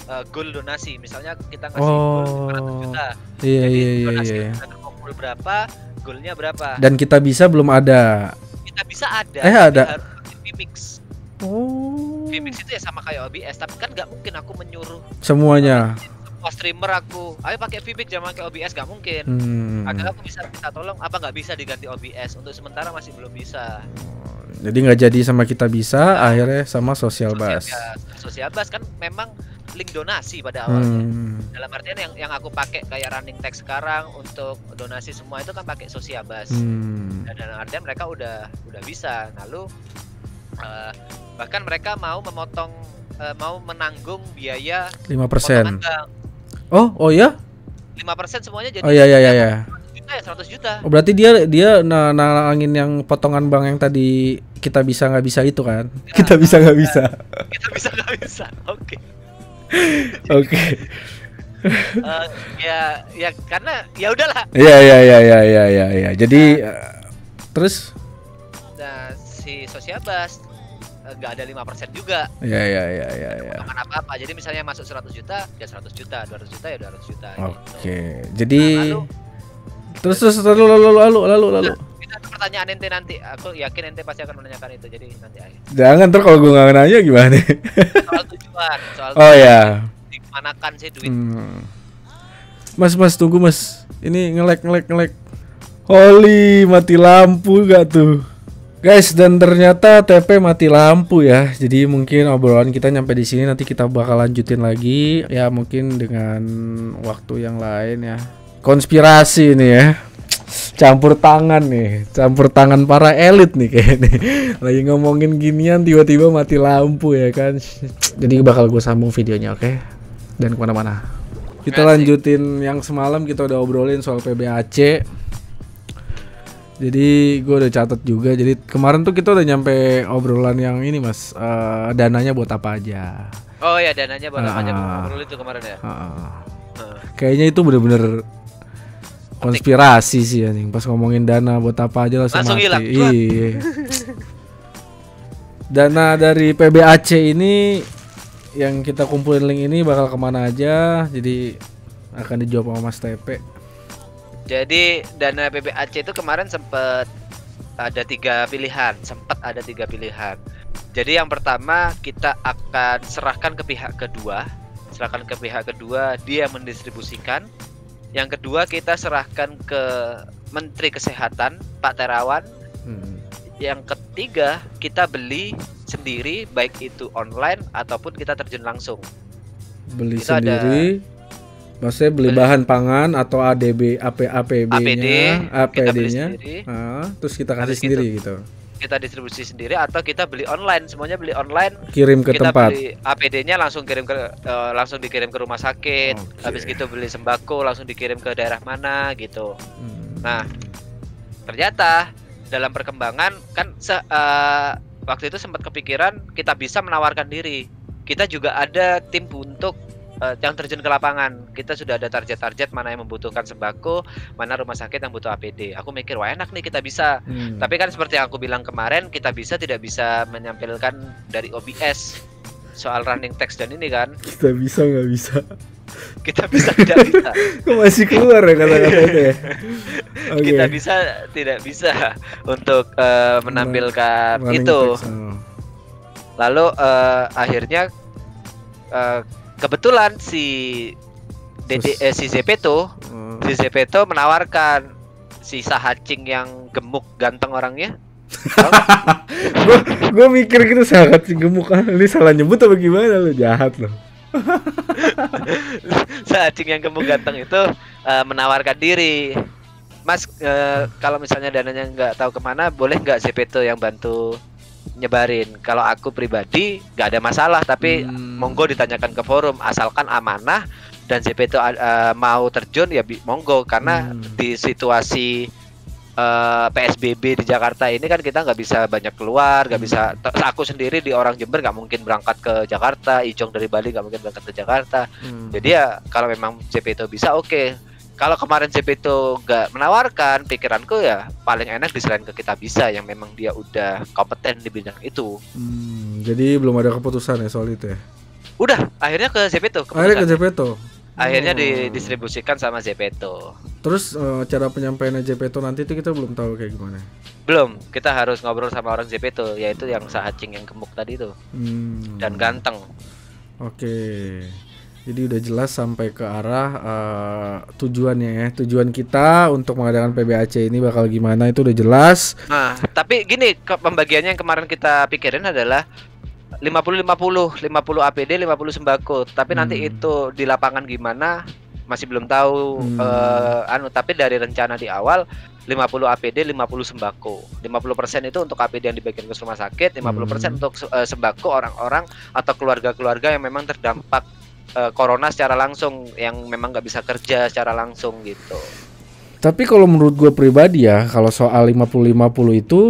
eh, goal donasi misalnya kita ngasih goal Oh. 500 juta Iya Jadi iya iya donasi iya. kita terkumpul berapa, goalnya berapa. Dan kita bisa belum ada. Kita bisa ada. Eh, ada. Vmix. Oh. Vmix itu ya sama kayak OBS, tapi kan nggak mungkin aku menyuruh Semuanya. semua streamer aku, ayo pakai Vmix jangan pakai OBS nggak mungkin. Hmm. Agar aku bisa minta tolong, apa nggak bisa diganti OBS? Untuk sementara masih belum bisa. Jadi nggak jadi sama kita bisa, akhirnya sama sosial bus. Sosial Bus kan memang link donasi pada awalnya. Hmm. Dalam artian yang yang aku pakai kayak running text sekarang untuk donasi semua itu kan pakai Sosial Bus. Hmm. dan dalam artian mereka udah udah bisa lalu eh, bahkan mereka mau memotong eh, mau menanggung biaya 5%. potongan bank Oh, oh ya? 5% semuanya jadi Oh iya iya iya iya. 100 juta ya 100 juta Oh, berarti dia dia na- nalangin yang potongan bank yang tadi kita bisa nggak bisa itu kan? Kita bisa nggak bisa. kita bisa nggak bisa oke Oke. Eh, ya ya karena ya udahlah Iya iya iya iya iya iya iya. Jadi eh, terus nah si sosial bus eh, nggak ada 5% juga ya ya ya ya ya. potongan apa apa jadi misalnya masuk 100 juta ya 100 juta 200 juta ya 200 juta gitu. Oke. Jadi Nah, lalu- terus terus lalu lalu lalu lalu lalu. itu ada pertanyaan ente nanti aku yakin ente pasti akan menanyakan itu jadi nanti aja Jangan ntar kalau gue nggak nanya gimana? soal tujuan soal Oh ya. dimanakan sih duit Hmm. Mas mas tunggu mas. Ini ngelek ngelek ngelek. Holy mati lampu gak tuh? Guys dan ternyata TP mati lampu ya. Jadi mungkin obrolan kita nyampe di sini nanti kita bakal lanjutin lagi ya mungkin dengan waktu yang lain ya. Konspirasi nih ya. Campur tangan nih, campur tangan para elit nih kayak nih. Lagi ngomongin ginian tiba-tiba mati lampu ya kan. Jadi bakal gue sambung videonya oke. Dan ke mana-mana. Kita lanjutin yang semalam kita udah obrolin soal PBAC. Jadi gue udah catat juga. Jadi kemarin tuh kita udah nyampe obrolan yang ini mas. eh, dananya buat apa aja. oh ya dananya buat apa aja Ah. ngobrol itu kemarin ya Heeh. Heeh. Kayaknya itu bener-bener konspirasi sih anjing. Pas ngomongin dana buat apa aja langsung, Langsung mati. hilang. Iya. dana dari PBAC ini yang kita kumpulin link ini bakal ke mana aja. Jadi akan dijawab sama Mas TP. jadi dana PBAC itu kemarin sempat ada tiga pilihan sempat ada tiga pilihan jadi yang pertama kita akan serahkan ke pihak kedua serahkan ke pihak kedua dia mendistribusikan yang kedua kita serahkan ke Menteri Kesehatan Pak Terawan. Hmm. yang ketiga kita beli sendiri baik itu online ataupun kita terjun langsung. Beli ada- sendiri Maksudnya beli bahan pangan atau ADB AP APD, APB-nya, APD-nya. sendiri. Ah, terus kita kasih Habis gitu. sendiri gitu. kita distribusi sendiri atau kita beli online semuanya beli online Kirim ke kita tempat. beli APD-nya langsung kirim ke eh, langsung dikirim ke rumah sakit Oke. habis gitu beli sembako langsung dikirim ke daerah mana gitu Hmm. Nah. ternyata dalam perkembangan kan se- eh, waktu itu sempat kepikiran kita bisa menawarkan diri kita juga ada tim untuk eh, yang terjun ke lapangan kita sudah ada target-target mana yang membutuhkan sembako mana rumah sakit yang butuh APD aku mikir wah enak nih kita bisa Hmm. tapi kan seperti yang aku bilang kemarin, kita bisa tidak bisa menyampaikan dari OBS soal running text dan ini kan kita bisa nggak bisa? kita bisa tidak bisa Kok masih keluar ya kata-kata itu ya? Oke. kita bisa tidak bisa untuk eh, menampilkan Running itu text, oh. lalu eh, akhirnya eh, kebetulan si Dede, eh, si Zepeto Oh. si Zepeto menawarkan si Sahacing yang gemuk ganteng orangnya gue mikir gitu sangat sih gemuk ah. Ini salah nyebut apa gimana lu jahat loh. Sahacing yang gemuk ganteng itu eh, menawarkan diri Mas eh, kalau misalnya dananya nggak tahu ke mana boleh nggak Zepeto yang bantu nyebarin kalau aku pribadi nggak ada masalah tapi Hmm. monggo ditanyakan ke forum asalkan amanah dan Zepeto eh, mau terjun ya monggo karena Hmm. di situasi eh, PSBB di Jakarta ini kan kita nggak bisa banyak keluar nggak Hmm. bisa t- aku sendiri di orang Jember nggak mungkin berangkat ke Jakarta Ijong dari Bali nggak mungkin berangkat ke Jakarta Hmm. jadi ya kalau memang Zepeto bisa oke kalau kemarin Zepeto nggak menawarkan pikiranku ya paling enak diserahin ke kita bisa yang memang dia udah kompeten di bidang itu Hmm, jadi belum ada keputusan ya soal itu ya. udah akhirnya ke Zepeto Akhirnya ke keputusannya. Jepeto. akhirnya Oh. didistribusikan sama Zepeto Terus eh, cara penyampaian Jepeto nanti itu kita belum tahu kayak gimana. belum kita harus ngobrol sama orang Zepeto yaitu yang sahacing yang gemuk tadi itu Hmm. dan ganteng Oke. Jadi udah jelas sampai ke arah eh, tujuannya ya. Tujuan kita untuk mengadakan PBAC ini bakal gimana itu udah jelas. Nah, tapi gini, pembagiannya yang kemarin kita pikirin adalah 50 50, 50 APD, 50 sembako. Tapi nanti Hmm. itu di lapangan gimana masih belum tahu Hmm. eh, anu tapi dari rencana di awal 50 APD, 50 sembako. 50% itu untuk APD yang dibagikan ke rumah sakit, 50% Hmm. untuk eh, sembako orang-orang atau keluarga-keluarga yang memang terdampak eh, corona secara langsung yang memang nggak bisa kerja secara langsung gitu. Tapi kalau menurut gue pribadi ya, kalau soal 50-50 itu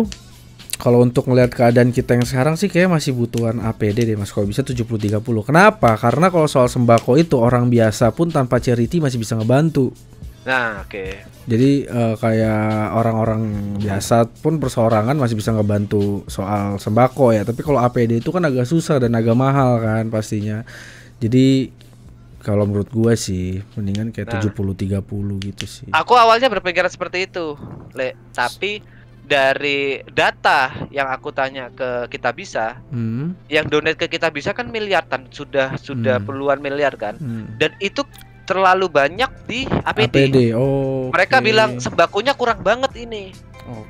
kalau untuk ngelihat keadaan kita yang sekarang sih kayak masih butuhan APD deh Mas. Kalau bisa 70-30. Kenapa? Karena kalau soal sembako itu orang biasa pun tanpa charity masih bisa ngebantu. Nah, oke. Jadi eh, kayak orang-orang biasa pun perseorangan masih bisa ngebantu soal sembako ya. Tapi kalau APD itu kan agak susah dan agak mahal kan pastinya. Jadi kalau menurut gua sih mendingan kayak Nah. 70-30 gitu sih. Aku awalnya berpikiran seperti itu, Le. Tapi dari data yang aku tanya ke kita bisa, Hmm. yang donate ke kita bisa kan miliaran, sudah sudah Hmm. puluhan miliar kan. hmm. Dan itu terlalu banyak di APD. APD. Oh. Mereka oke. bilang sembakonya kurang banget ini.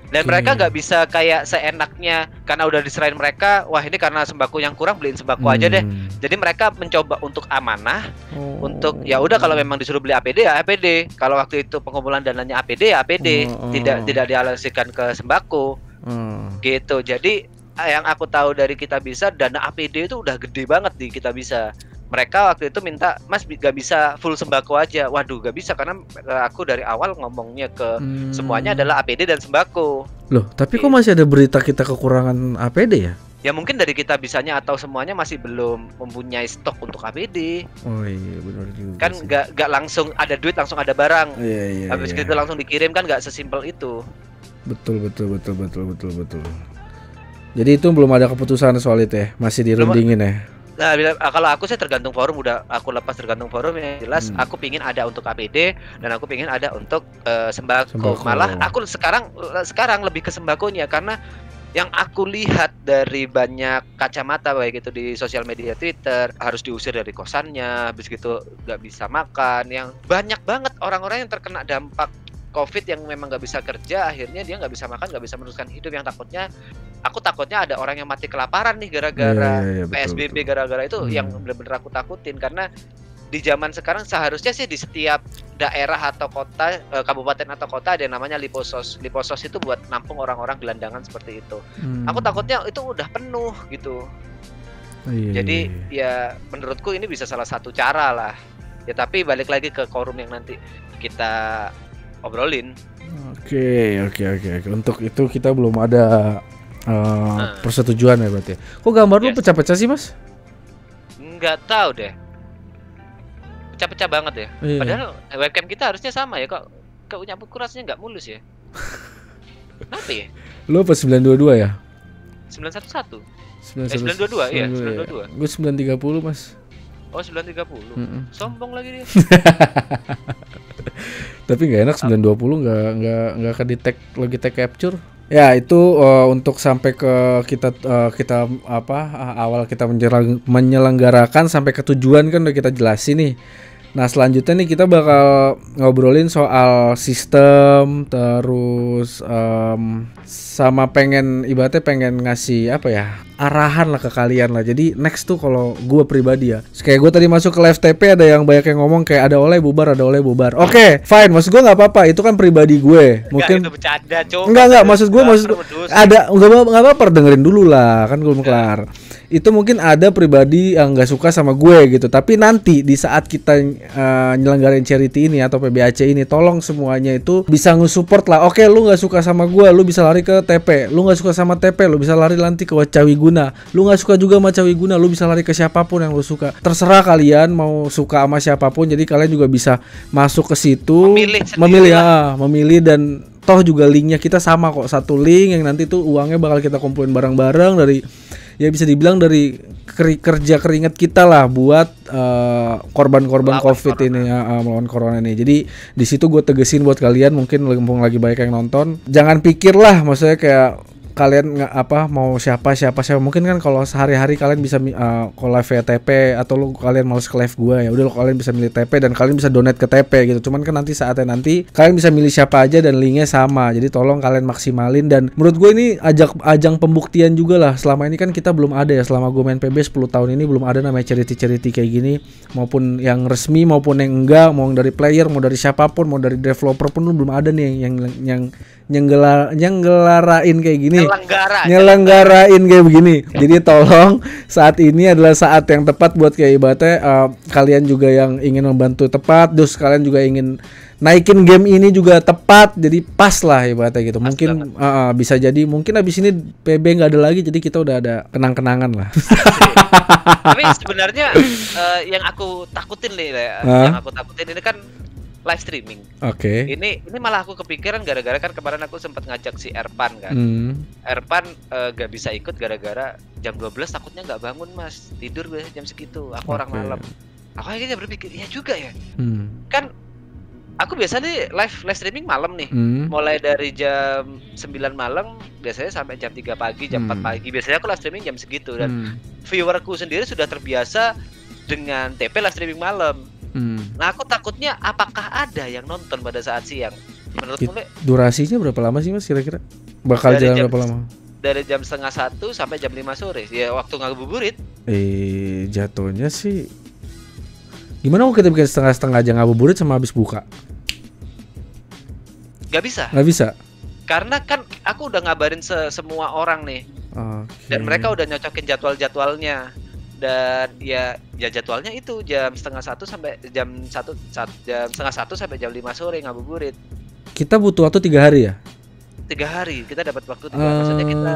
Dan mereka nggak bisa kayak seenaknya karena udah diserahin mereka, wah ini karena sembako yang kurang beliin sembako aja deh. Hmm. Jadi mereka mencoba untuk amanah, Oh. untuk ya udah kalau memang disuruh beli APD ya APD. Kalau waktu itu pengumpulan dananya APD ya APD, Oh, oh. tidak tidak dialokasikan ke sembako Oh. gitu. Jadi yang aku tahu dari kita bisa dana APD itu udah gede banget di kita bisa. Mereka waktu itu minta Mas gak bisa full sembako aja. Waduh gak bisa karena eh, aku dari awal ngomongnya ke Hmm. semuanya adalah APD dan sembako. Loh, tapi kok masih ada berita kita kekurangan APD ya? Ya mungkin dari kita bisanya atau semuanya masih belum mempunyai stok untuk APD. Oh iya benar juga. Kan sih. nggak nggak langsung ada duit langsung ada barang. Iya iya. Habis iya. gitu langsung dikirim kan nggak sesimpel itu. Betul betul betul betul betul betul. Jadi itu belum ada keputusan soal itu ya, masih dirundingin ya. Nah, bila, ah, kalau aku sih tergantung forum udah aku lepas tergantung forum yang jelas Hmm. aku pingin ada untuk APD dan aku pingin ada untuk eh, sembako. Sembako. Malah aku sekarang sekarang lebih ke sembakonya karena yang aku lihat dari banyak kacamata baik itu di sosial media Twitter harus diusir dari kosannya, habis gitu nggak bisa makan, yang banyak banget orang-orang yang terkena dampak COVID yang memang nggak bisa kerja, akhirnya dia nggak bisa makan, nggak bisa meneruskan hidup. Yang takutnya, aku takutnya ada orang yang mati kelaparan nih gara-gara Iya, iya, iya, betul, PSBB gara-gara itu Hmm. yang benar-benar aku takutin. Karena di zaman sekarang seharusnya sih di setiap daerah atau kota eh, kabupaten atau kota ada yang namanya liposos. Liposos itu buat nampung orang-orang gelandangan seperti itu. Hmm. aku takutnya itu udah penuh gitu. Iya, jadi iya, ya menurutku ini bisa salah satu cara lah. Ya tapi balik lagi ke forum yang nanti kita obrolin Oke, oke, oke. Untuk itu kita belum ada uh, Nah. persetujuan ya berarti. Kok gambar lu Yes. pecah-pecah sih, Mas? nggak tahu deh pecah-pecah banget ya Iya. padahal webcam kita harusnya sama ya kok kok punya kurasnya nggak mulus ya kenapa ya Lu apa 922 ya? 911 922, Eh, 922, iya, 922. Gue 930, Mas. Oh 930 Mm-mm. sombong lagi dia Tapi nggak enak 920 nggak nggak nggak ke detect Logitech capture. Ya itu uh, untuk sampai ke kita uh, kita apa uh, awal kita menjelang- menyelenggarakan sampai ke tujuan kan udah kita jelasin nih. Nah selanjutnya nih kita bakal ngobrolin soal sistem terus em, sama pengen ibaratnya pengen ngasih apa ya arahan lah ke kalian lah. Jadi next tuh kalau gue pribadi ya, kayak gue tadi masuk ke live TP ada yang banyak yang ngomong kayak ada oleh bubar ada oleh bubar. Oke fine, maksud gue nggak apa-apa. Itu kan pribadi gue. Mungkin itu bercanda cowok Enggak enggak maksud gue maksud gue ada nggak apa nggak apa dengerin dulu lah. Kan belum kelar. Itu mungkin ada pribadi yang nggak suka sama gue gitu. Tapi nanti di saat kita eh, nyelenggarain charity ini atau PBAC ini, tolong semuanya itu bisa nge-support lah. Oke, lu nggak suka sama gue, lu bisa lari ke TP. Lu nggak suka sama TP, lu bisa lari nanti ke Wacawi Guna. Lu nggak suka juga sama Cawi Guna, lu bisa lari ke siapa pun yang lu suka. Terserah kalian mau suka sama siapa pun. Jadi kalian juga bisa masuk ke situ, Memilih memilih ah, memilih dan toh juga linknya kita sama kok satu link yang nanti tuh uangnya bakal kita kumpulin bareng-bareng dari ya bisa dibilang dari kerja keringat kita lah buat eh, korban-korban Melawan covid corona. ini ya, eh, melawan corona ini jadi di situ gue tegesin buat kalian mungkin mumpung lagi banyak yang nonton jangan pikir lah maksudnya kayak kalian nggak apa mau siapa siapa siapa. Mungkin kan kalau sehari-hari kalian bisa uh, kalau live TP atau lu kalian males ke live gue ya udah lu kalian bisa milih TP dan kalian bisa donate ke TP gitu. Cuman kan nanti saatnya nanti kalian bisa milih siapa aja dan linknya sama. Jadi tolong kalian maksimalin dan menurut gue ini ajak ajang pembuktian juga lah. Selama ini kan kita belum ada ya selama gue main PB 10 tahun ini belum ada namanya charity-charity kayak gini. Maupun yang resmi maupun yang enggak mau dari player mau dari siapa pun mau dari developer pun belum ada nih yang yang yang nyenggelar nyenggelarain kayak gini Nyelenggara. nyelenggarain kayak begini. Jadi tolong saat ini adalah saat yang tepat buat kayak ibaratnya eh, kalian juga yang ingin membantu tepat, terus kalian juga ingin naikin game ini juga tepat, jadi pas lah ibaratnya gitu. mungkin eh, eh, bisa jadi mungkin abis ini PB nggak ada lagi, jadi kita udah ada kenang-kenangan lah. Tapi sebenarnya eh, yang aku takutin nih, Hah? yang aku takutin ini kan live streaming. Oke. Ini ini malah aku kepikiran gara-gara kan kemarin aku sempat ngajak si Erpan kan. Hmm. Erpan eh, gak bisa ikut gara-gara jam 12 takutnya nggak bangun mas tidur biasanya jam segitu aku orang Oke. malam aku akhirnya berpikir ya juga ya Hmm. kan aku biasanya live live streaming malam nih Hmm. mulai dari jam 9 malam biasanya sampai jam 3 pagi jam 4 Hmm. pagi biasanya aku live streaming jam segitu dan Hmm. viewerku sendiri sudah terbiasa dengan TP live streaming malam Hmm. nah aku takutnya apakah ada yang nonton pada saat siang menurutmu Le, Durasinya berapa lama sih mas kira-kira? Bakal Dari jalan jam- berapa lama? dari jam setengah satu sampai jam 5 sore ya waktu ngabuburit Eh jatuhnya sih Gimana kalau kita bikin setengah-setengah aja ngabuburit sama habis buka? nggak bisa Nggak bisa? karena kan aku udah ngabarin se- semua orang nih Oke. dan mereka udah nyocokin jadwal-jadwalnya dan ya ya jadwalnya itu jam setengah satu sampai jam satu sat- jam setengah satu sampai jam 5 sore ngabuburit Kita butuh waktu tiga hari ya? Tiga hari kita dapat waktu tiga maksudnya kita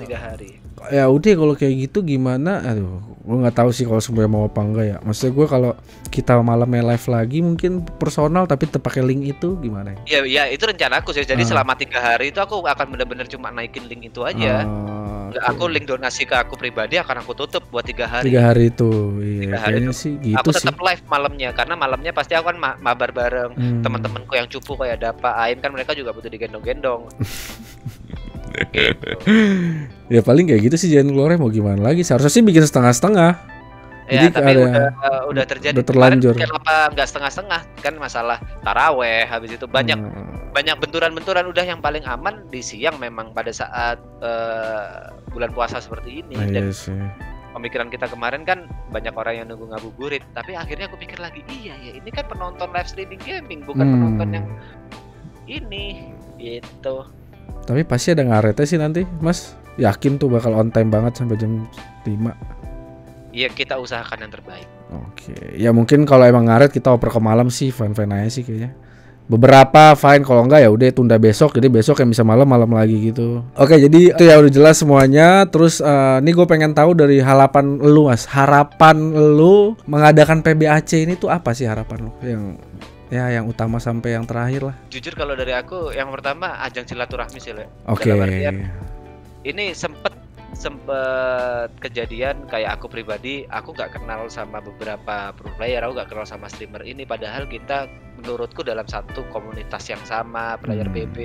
tiga hari Ya udah kalau kayak gitu gimana? Aduh, gue nggak tahu sih kalau semuanya mau apa enggak ya. Maksudnya gue kalau kita malamnya live lagi mungkin personal tapi terpakai link itu gimana ya? ya ya itu rencana aku sih jadi Ah. selama tiga hari itu aku akan bener-bener cuma naikin link itu aja Ah, Nggak, oke. aku link donasi ke aku pribadi akan aku tutup buat tiga hari tiga hari itu, iya Tiga hari itu. sih gitu aku sih. tetap live malamnya karena malamnya pasti aku kan ma- mabar bareng Hmm. teman-temanku yang cupu kayak Dapa Ain kan mereka juga butuh digendong-gendong. Ya paling kayak gitu sih jangan keluar mau gimana lagi. Seharusnya sih bikin setengah-setengah. ya Jadi tapi ada- udah uh, udah terjadi udah terlanjur. Kemarin kenapa nggak setengah-setengah kan masalah taraweh habis itu banyak Hmm. banyak benturan-benturan udah yang paling aman di siang memang pada saat uh, bulan puasa seperti ini Ah, dan iya sih. pemikiran kita kemarin kan banyak orang yang nunggu ngabuburit tapi akhirnya aku pikir lagi iya ya ini kan penonton live streaming gaming bukan Hmm. penonton yang ini gitu Tapi pasti ada ngaretnya sih nanti, Mas. Yakin tuh bakal on time banget sampai jam 5. ya kita usahakan yang terbaik Oke, ya mungkin kalau emang ngaret kita oper ke malam sih, fine-fine aja sih kayaknya. Beberapa fine, kalau enggak ya udah tunda besok, jadi besok yang bisa malam-malam lagi gitu. Oke, jadi itu ya udah jelas semuanya. Terus eh, ini gue pengen tahu dari harapan lu mas, harapan lu mengadakan PBAC ini tuh apa sih harapan lu? Yang ya yang utama sampai yang terakhir lah. jujur kalau dari aku yang pertama ajang silaturahmi sih Le. Oke. Artian, ini sempet sempet kejadian kayak aku pribadi aku nggak kenal sama beberapa pro player aku nggak kenal sama streamer ini padahal kita menurutku dalam satu komunitas yang sama player Hmm. PB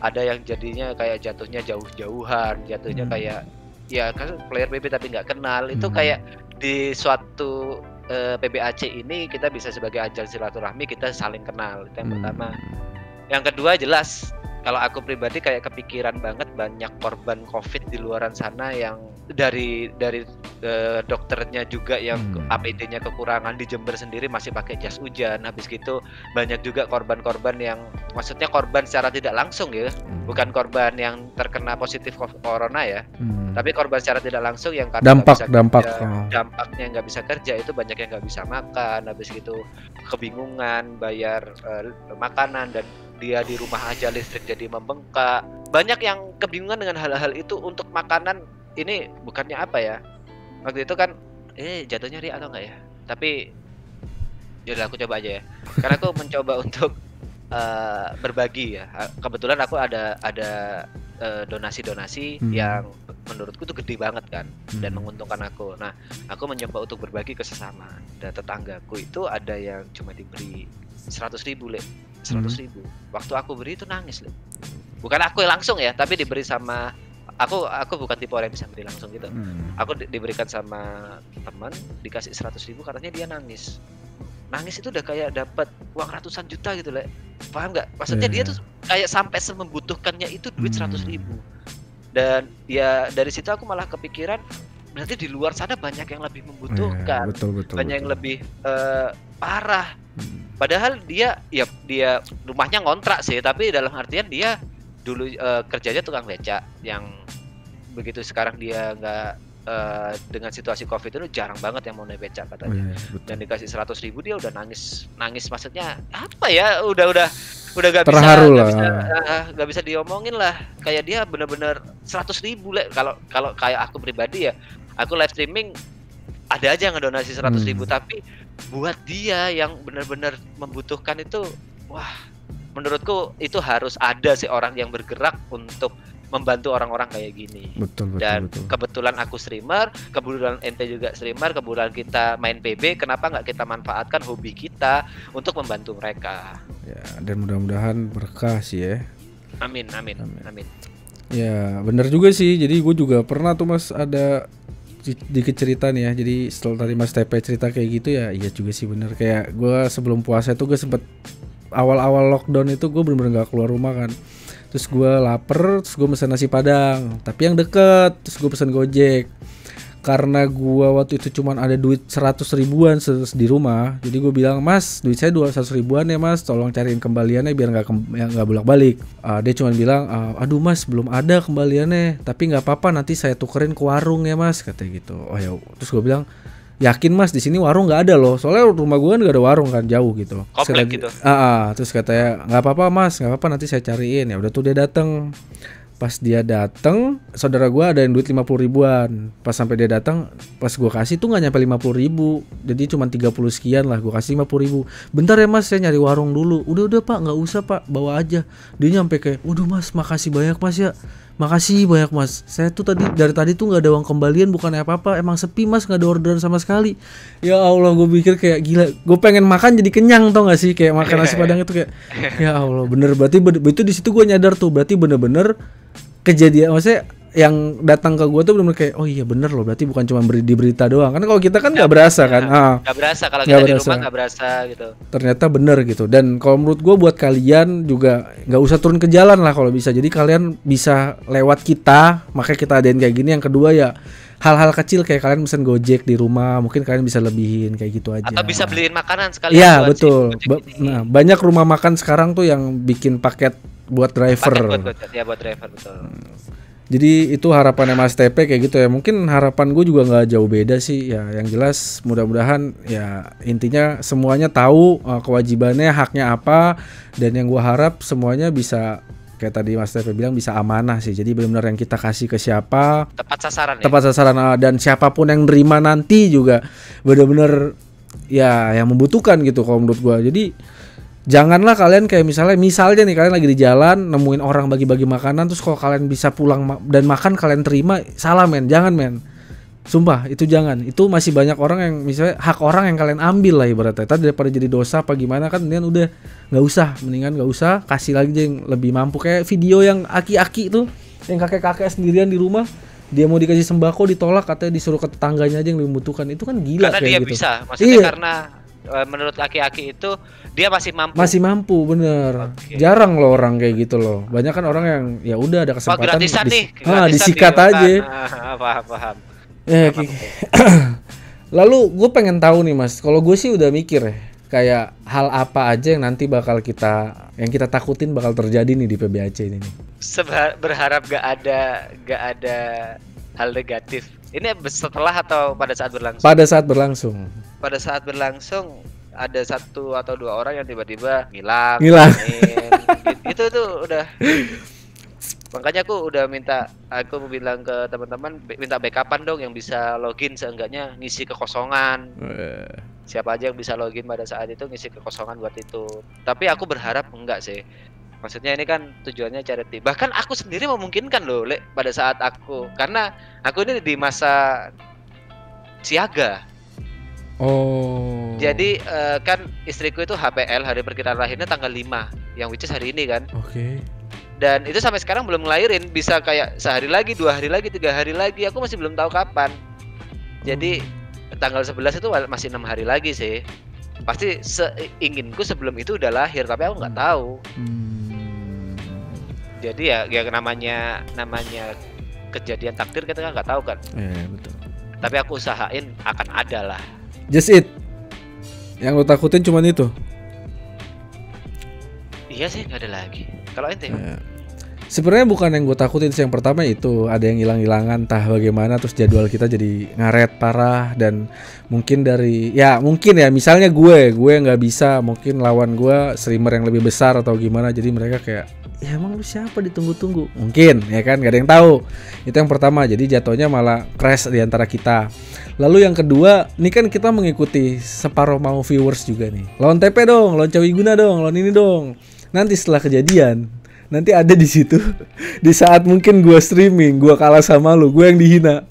ada yang jadinya kayak jatuhnya jauh-jauhan jatuhnya Hmm. kayak ya kan player PB tapi nggak kenal itu Hmm. kayak di suatu eh, PBAC ini kita bisa sebagai ajang silaturahmi kita saling kenal itu yang Hmm. pertama yang kedua jelas kalau aku pribadi kayak kepikiran banget banyak korban covid di luaran sana yang dari dari eh, dokternya juga yang Hmm. APD-nya kekurangan di Jember sendiri masih pakai jas hujan habis gitu banyak juga korban-korban yang maksudnya korban secara tidak langsung ya Hmm. bukan korban yang terkena positif corona ya Hmm. tapi korban secara tidak langsung yang karena dampak bisa dampak. kerja, oh. dampaknya nggak bisa kerja itu banyak yang nggak bisa makan habis gitu kebingungan bayar eh, makanan dan dia di rumah aja listrik jadi membengkak banyak yang kebingungan dengan hal-hal itu untuk makanan ini bukannya apa ya waktu itu kan eh jatuhnya ri atau enggak ya tapi yaudah aku coba aja ya karena aku mencoba untuk eh, berbagi ya kebetulan aku ada ada eh, donasi-donasi Hmm. yang menurutku tuh gede banget kan dan Hmm. menguntungkan aku. Nah, aku mencoba untuk berbagi ke sesama. Dan tetanggaku itu ada yang cuma diberi 100 ribu, Le. 100 Hmm. ribu. Waktu aku beri itu nangis, Le. Bukan aku yang langsung ya, tapi diberi sama aku aku bukan tipe orang yang bisa beri langsung gitu. Hmm. Aku di- diberikan sama teman, dikasih 100 ribu katanya dia nangis. Nangis itu udah kayak dapat uang ratusan juta gitu, Le. Paham nggak? Maksudnya Iya, dia iya. tuh kayak sampai semembutuhkannya itu duit Hmm. 100 ribu dan ya dari situ aku malah kepikiran berarti di luar sana banyak yang lebih membutuhkan betul betul. banyak yang betul. lebih eh, parah Hmm. padahal dia ya dia rumahnya ngontrak sih tapi dalam artian dia dulu eh, kerjanya tukang beca yang begitu sekarang dia nggak eh, dengan situasi covid itu jarang banget yang mau naik beca Oh, katanya iya, betul. dan dikasih 100 ribu dia udah nangis nangis maksudnya apa ya udah udah udah gak bisa Terharu lah. bisa ah, nggak bisa diomongin lah kayak dia bener-bener 100 ribu Le. kalau kalau kayak aku pribadi ya aku live streaming ada aja yang ngedonasi 100 ribu Hmm. tapi buat dia yang bener-bener membutuhkan itu wah menurutku itu harus ada sih orang yang bergerak untuk membantu orang-orang kayak gini Betul betul dan betul. kebetulan aku streamer, kebetulan ente juga streamer, kebetulan kita main PB, kenapa nggak kita manfaatkan hobi kita untuk membantu mereka? Ya, dan mudah-mudahan berkah sih ya. Amin, amin, Amin. amin. Ya, bener juga sih. Jadi gue juga pernah tuh Mas ada di- dikit cerita nih ya. Jadi setelah tadi Mas TP cerita kayak gitu ya, iya juga sih bener. Kayak gue sebelum puasa tuh gue sempet awal-awal lockdown itu gue bener-bener gak keluar rumah kan. Terus gue lapar, terus gue pesen nasi padang. Tapi yang deket, terus gue pesen gojek. Karena gua waktu itu cuman ada duit 100 ribuan di rumah, jadi gue bilang mas duit saya 200 ribuan ya mas, tolong cariin kembaliannya biar nggak kem- ya, nggak bolak balik. dia cuman bilang, "Ah, aduh mas belum ada kembaliannya, tapi nggak apa-apa nanti saya tukerin ke warung ya mas, katanya gitu. Oh ya, terus gue bilang yakin mas di sini warung nggak ada loh, soalnya rumah gue nggak ada warung kan jauh gitu. Komplek gitu. Ah, ah, terus katanya nggak apa-apa mas, nggak apa-apa nanti saya cariin ya. Udah tuh dia datang. Pas dia datang, saudara gua ada yang duit 50 ribuan. Pas sampai dia datang, pas gua kasih tuh nggak nyampe 50 ribu. Jadi cuma 30 sekian lah. Gua kasih 50 ribu. Bentar ya mas, saya nyari warung dulu. Udah udah pak, nggak usah pak, bawa aja. Dia nyampe kayak, waduh mas, makasih banyak mas ya. Makasih banyak mas. Saya tuh tadi dari tadi tuh nggak ada uang kembalian, bukan apa-apa. Emang sepi mas, nggak ada orderan sama sekali. Ya Allah, gue pikir kayak gila. Gue pengen makan jadi kenyang tau gak sih? Kayak makan nasi padang itu kayak, ya Allah, bener berarti itu di situ gue nyadar tuh berarti bener-bener kejadian maksudnya yang datang ke gue tuh benar kayak oh iya bener loh berarti bukan cuma beri di berita doang. Kan kalau kita kan nggak berasa kan ah. Nggak berasa kalau kita di berasa. rumah nggak berasa gitu. Ternyata bener gitu. Dan kalau menurut gue buat kalian juga nggak usah turun ke jalan lah kalau bisa. Jadi kalian bisa lewat kita makanya kita adain kayak gini. Yang kedua ya hal-hal kecil kayak kalian pesen gojek di rumah mungkin kalian bisa lebihin kayak gitu aja. Atau bisa beliin makanan sekali Iya betul. Ba- nah banyak rumah makan sekarang tuh yang bikin paket buat driver. buat, buat, ya buat driver betul jadi itu harapannya Mas TP kayak gitu ya. Mungkin harapan gue juga nggak jauh beda sih. Ya yang jelas mudah-mudahan ya intinya semuanya tahu uh, kewajibannya, haknya apa dan yang gue harap semuanya bisa kayak tadi Mas TP bilang bisa amanah sih. Jadi benar-benar yang kita kasih ke siapa tepat sasaran ya tepat sasaran uh, dan siapa pun yang nerima nanti juga benar-benar ya yang membutuhkan gitu kalau menurut gua. Jadi janganlah kalian kayak misalnya misalnya nih kalian lagi di jalan nemuin orang bagi-bagi makanan terus kalau kalian bisa pulang ma- dan makan kalian terima salah men. Jangan men. Sumpah itu jangan. Itu masih banyak orang yang misalnya hak orang yang kalian ambil lah ibaratnya. Tadi daripada jadi dosa apa gimana kan mendingan udah nggak usah mendingan nggak usah. Kasih lagi yang lebih mampu. Kayak video yang aki-aki tuh yang kakek-kakek sendirian di rumah. Dia mau dikasih sembako ditolak katanya disuruh ke tetangganya aja yang lebih membutuhkan itu kan gila karena kayak dia gitu. bisa. Maksudnya Iya. karena eh, menurut laki-laki itu dia masih mampu. Masih mampu bener. Oke. jarang loh orang kayak gitu loh. Banyak kan orang yang ya udah ada kesempatan gratisan dis- nih ah, gratisan disikat nih, aja. Ah, paham paham. Ya, Emang. kayak- lalu gue pengen tahu nih mas. Kalau gue sih udah mikir ya kayak hal apa aja yang nanti bakal kita yang kita takutin bakal terjadi nih di PBAC ini nih. Seba- berharap gak ada gak ada hal negatif. Ini setelah atau pada saat berlangsung? Pada saat berlangsung. Pada saat berlangsung ada satu atau dua orang yang tiba-tiba ngilang Ngilang. Gitu- itu tuh udah. Makanya aku udah minta aku bilang ke teman-teman minta backupan dong yang bisa login seenggaknya ngisi kekosongan. Eh, siapa aja yang bisa login pada saat itu ngisi kekosongan buat itu. Tapi aku berharap enggak sih. Maksudnya ini kan tujuannya charity. Bahkan aku sendiri memungkinkan loh Le, pada saat aku. Karena aku ini di masa siaga. Oh jadi eh, kan istriku itu HPL hari perkiraan lahirnya tanggal 5 yang which is hari ini kan? Oke. Dan itu sampai sekarang belum ngelahirin bisa kayak sehari lagi dua hari lagi tiga hari lagi aku masih belum tahu kapan. Jadi tanggal 11 itu masih enam hari lagi sih. Pasti seinginku sebelum itu udah lahir tapi aku nggak tahu. Hmm. jadi ya ya namanya namanya kejadian takdir kita kan nggak tahu kan? Eh, betul. Tapi aku usahain akan ada lah. Just it yang lo takutin cuman itu? Iya sih nggak ada lagi. Kalau ente? Ya. Sebenarnya bukan yang gue takutin sih yang pertama itu. Ada yang hilang-hilangan entah bagaimana terus jadwal kita jadi ngaret parah dan mungkin dari ya mungkin ya misalnya gue gue nggak bisa mungkin lawan gue streamer yang lebih besar atau gimana jadi mereka kayak ya emang lu siapa ditunggu-tunggu? Mungkin ya kan? Gak ada yang tahu. Itu yang pertama. Jadi jatuhnya malah crash di antara kita. Lalu yang kedua ini kan kita mengikuti separuh mau viewers juga nih. Lawan TP dong lawan Cawiguna dong lawan ini dong. Nanti setelah kejadian nanti ada di situ. Di saat mungkin gua streaming gua kalah sama lu gue yang dihina.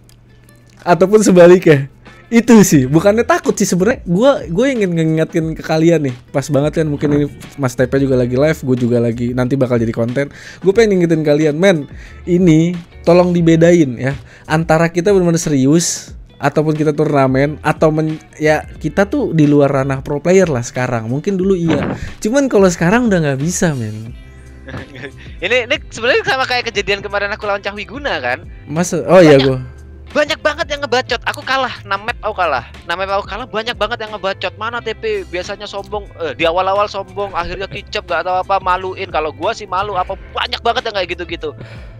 Ataupun sebaliknya itu sih bukannya takut sih sebenarnya. Gua gue ingin ngingetin ke kalian nih pas banget kan mungkin ini Mas Tepe juga lagi live gue juga lagi nanti bakal jadi konten. Gue pengen ngingetin kalian men ini tolong dibedain ya antara kita benar-benar serius ataupun kita turnamen atau men, ya kita tuh di luar ranah pro player lah sekarang mungkin dulu iya. Cuman kalau sekarang udah nggak bisa men. Ini ini sebenarnya sama kayak kejadian kemarin aku lawan Cahwi Guna kan? Masa oh iya gue banyak banget yang ngebacot. Aku kalah. 6 map aku kalah. 6 map aku kalah banyak banget yang ngebacot. Mana TP biasanya sombong. Eh, di awal-awal sombong akhirnya kicep gak tahu apa maluin. Kalau gua sih malu apa banyak banget yang kayak gitu-gitu.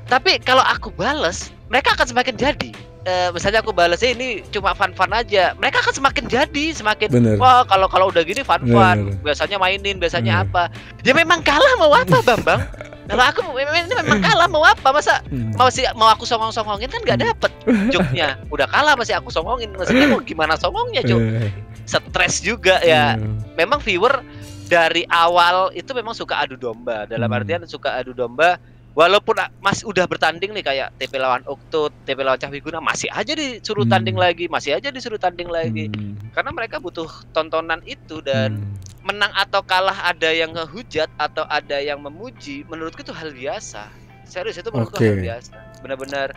Tapi kalau aku bales mereka akan semakin jadi. Eh, misalnya aku balesnya ini cuma fun-fun aja. Mereka akan semakin jadi semakin Bener. wah kalau kalau udah gini fun-fun. Biasanya mainin biasanya Bener. apa. Ya memang kalah mau apa Bambang kalau aku memang ini memang kalah mau apa masa Hmm. mau sih mau aku songong-songongin kan nggak dapet joknya udah kalah masih aku songongin maksudnya mau gimana songongnya cuk Eh, stres juga ya eh. memang viewer dari awal itu memang suka adu domba dalam Hmm. artian suka adu domba walaupun a- mas udah bertanding nih kayak TP lawan Uktut, TP lawan Cahwiguna masih aja disuruh Hmm. tanding lagi masih aja disuruh tanding lagi Hmm. karena mereka butuh tontonan itu dan Hmm. Menang atau kalah ada yang ngehujat atau ada yang memuji menurutku itu hal biasa serius itu menurutku Oke. hal biasa benar-benar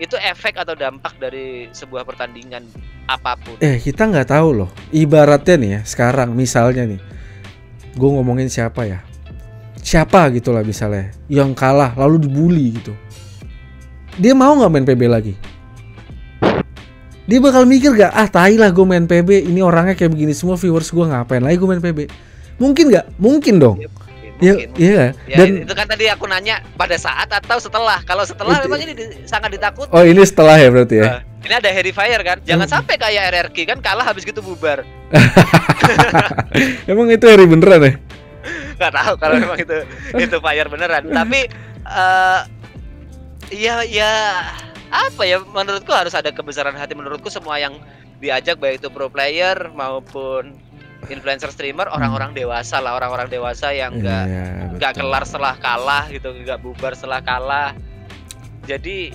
itu efek atau dampak dari sebuah pertandingan apa pun. Eh kita nggak tahu loh. Ibaratnya nih ya sekarang misalnya nih, gue ngomongin siapa ya? Siapa gitu lah misalnya yang kalah lalu dibully gitu. Dia mau nggak main PB lagi? Dia bakal mikir gak ah tai lah gue main PB ini orangnya kayak begini semua viewers gue ngapain lagi gue main PB mungkin nggak mungkin dong Ya, Iya, mungkin, iya. Ya, Dan itu kan tadi aku nanya pada saat atau setelah. Kalau setelah Itu- memang ini di- sangat ditakut. oh ini setelah ya berarti ya. Nah, ini ada Harry Fire kan. Jangan Hmm. sampai kayak RRQ kan kalah habis gitu bubar. Emang itu hari beneran ya? Gak tahu kalau memang itu itu fire beneran. Tapi eh ya ya apa ya menurutku harus ada kebesaran hati menurutku semua yang diajak baik itu pro player maupun influencer streamer orang-orang dewasa lah orang-orang dewasa yang enggak Iya, nggak betul. kelar setelah kalah gitu nggak bubar setelah kalah jadi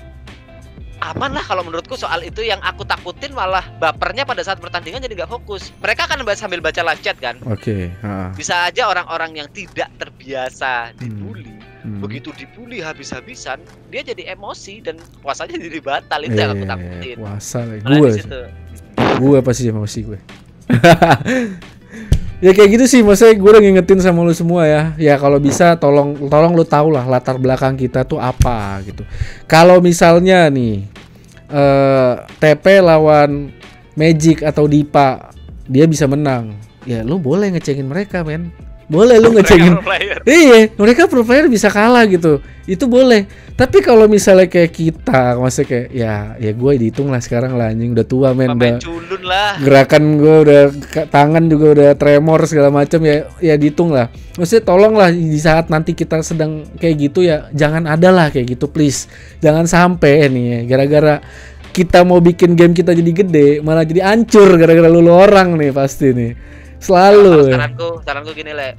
aman lah kalau menurutku soal itu yang aku takutin malah bapernya pada saat pertandingan jadi nggak fokus mereka kan sambil baca live chat kan Oke, ha. bisa aja orang-orang yang tidak terbiasa dibully Hmm. Begitu dibully habis-habisan dia jadi emosi dan puasanya jadi batal itu yang aku Eh, takutin Puasa Gue, situ. gue pasti emosi gue. ya kayak gitu sih, maksudnya gue udah ngingetin sama lu semua ya. Ya kalau bisa tolong tolong lu tahu lah latar belakang kita tuh apa gitu. Kalau misalnya nih eh TP lawan Magic atau Dipa, dia bisa menang. Ya lu boleh ngecengin mereka, men. Boleh lu ngecengin. Iya, mereka pro player bisa kalah gitu. Itu boleh. Tapi kalau misalnya kayak kita, maksudnya kayak ya ya gue dihitung lah sekarang lah anjing udah tua men udah culun lah gerakan gue udah tangan juga udah tremor segala macam ya ya dihitung lah. Maksudnya tolong lah di saat nanti kita sedang kayak gitu ya jangan ada lah kayak gitu please. Jangan sampai nih ya gara-gara kita mau bikin game kita jadi gede malah jadi hancur gara-gara lu orang nih pasti nih. Selalu. Kalau ya. saranku saranku gini le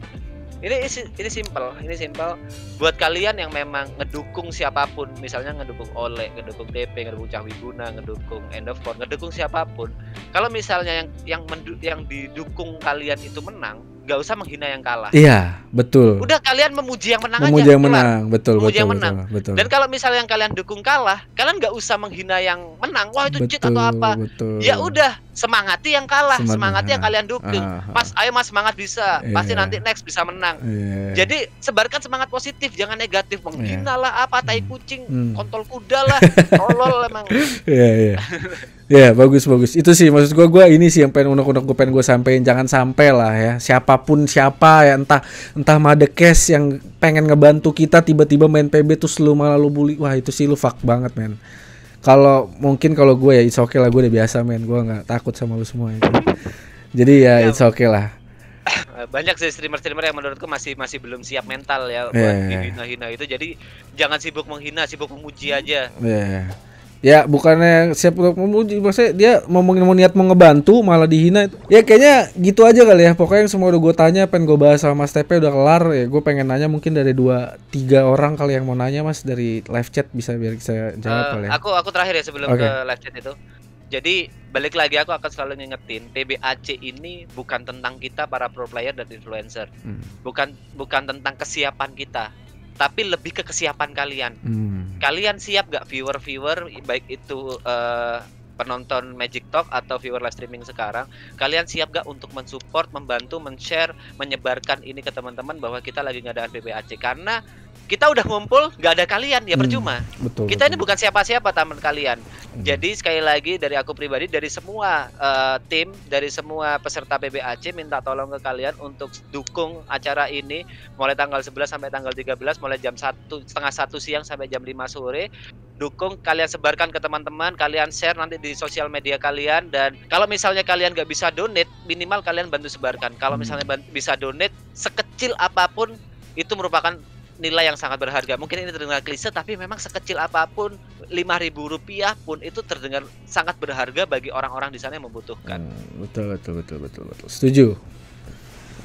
ini ini simpel ini simpel buat kalian yang memang ngedukung siapa pun misalnya ngedukung Ole ngedukung DP ngedukung Cahwi Guna ngedukung End of Phone ngedukung siapa pun kalau misalnya yang yang mendu- yang didukung kalian itu menang nggak usah menghina yang kalah Iya, betul. udah kalian memuji yang menang Memuji aja yang menang, betul Memuji betul yang betul, menang. betul. dan kalau misalnya yang kalian dukung kalah kalian nggak usah menghina yang menang wah itu cheat betul, atau apa Betul. ya udah semangati yang kalah Semangat. semangati yang kalian dukung Ah, ah. mas ayo mas semangat bisa pasti Iya. nanti next bisa menang Iya. jadi sebarkan semangat positif, jangan negatif. Menghina lah apa tai kucing, Hmm. kontol kuda lah, tolol emang. Iya, iya. Ya, bagus bagus. Itu sih maksud gua gua ini sih yang pengen unek-unek gue pengen gue sampein jangan sampai lah ya. Siapa pun siapa ya entah entah Madekes yang pengen ngebantu kita tiba-tiba main PB terus lu malah lu bully. Wah, itu sih lu fuck banget, men. Kalau mungkin kalau gue ya it's okay lah gue udah biasa men gue nggak takut sama lu semua itu. Jadi ya Ya. it's okay lah. Eh, Banyak sih streamer-streamer yang menurutku masih masih belum siap mental ya buat Iya. dihina-hina itu. Jadi jangan sibuk menghina, sibuk memuji aja. Ya. Ya bukannya siap untuk memuji Maksudnya dia mau, mau niat mau ngebantu Malah dihina Ya kayaknya gitu aja kali ya Pokoknya yang semua udah gue tanya Pengen gue bahas sama Mas Tepe udah kelar Ya gue pengen nanya mungkin dari dua Tiga orang kali yang mau nanya mas Dari live chat bisa biar saya jawab kali ya aku aku terakhir ya sebelum Oke. ke live chat itu. Jadi balik lagi aku akan selalu ngingetin PBAC ini bukan tentang kita para pro player dan influencer. Hmm. Bukan bukan tentang kesiapan kita, tapi lebih ke kesiapan kalian. Hmm. Kalian siap gak viewer-viewer baik itu eh, penonton Magic Talk atau viewer live streaming sekarang kalian siap gak untuk mensupport membantu men-share menyebarkan ini ke teman-teman bahwa kita lagi ngadain PBAC karena kita udah ngumpul gak ada kalian ya Hmm, percuma Betul kita ini betul. bukan siapa-siapa teman kalian Hmm. jadi sekali lagi dari aku pribadi dari semua eh, tim dari semua peserta PBAC minta tolong ke kalian untuk dukung acara ini mulai tanggal 11 sampai tanggal 13 mulai jam satu setengah satu siang sampai jam 5 sore dukung kalian sebarkan ke teman-teman kalian share nanti di sosial media kalian dan kalau misalnya kalian nggak bisa donate minimal kalian bantu sebarkan kalau Hmm. misalnya bisa donate sekecil apa pun itu merupakan nilai yang sangat berharga. Mungkin ini terdengar klise tapi memang sekecil apa pun 5.000 rupiah pun itu terdengar sangat berharga bagi orang-orang di sana yang membutuhkan. Hmm, betul betul betul betul betul. Setuju?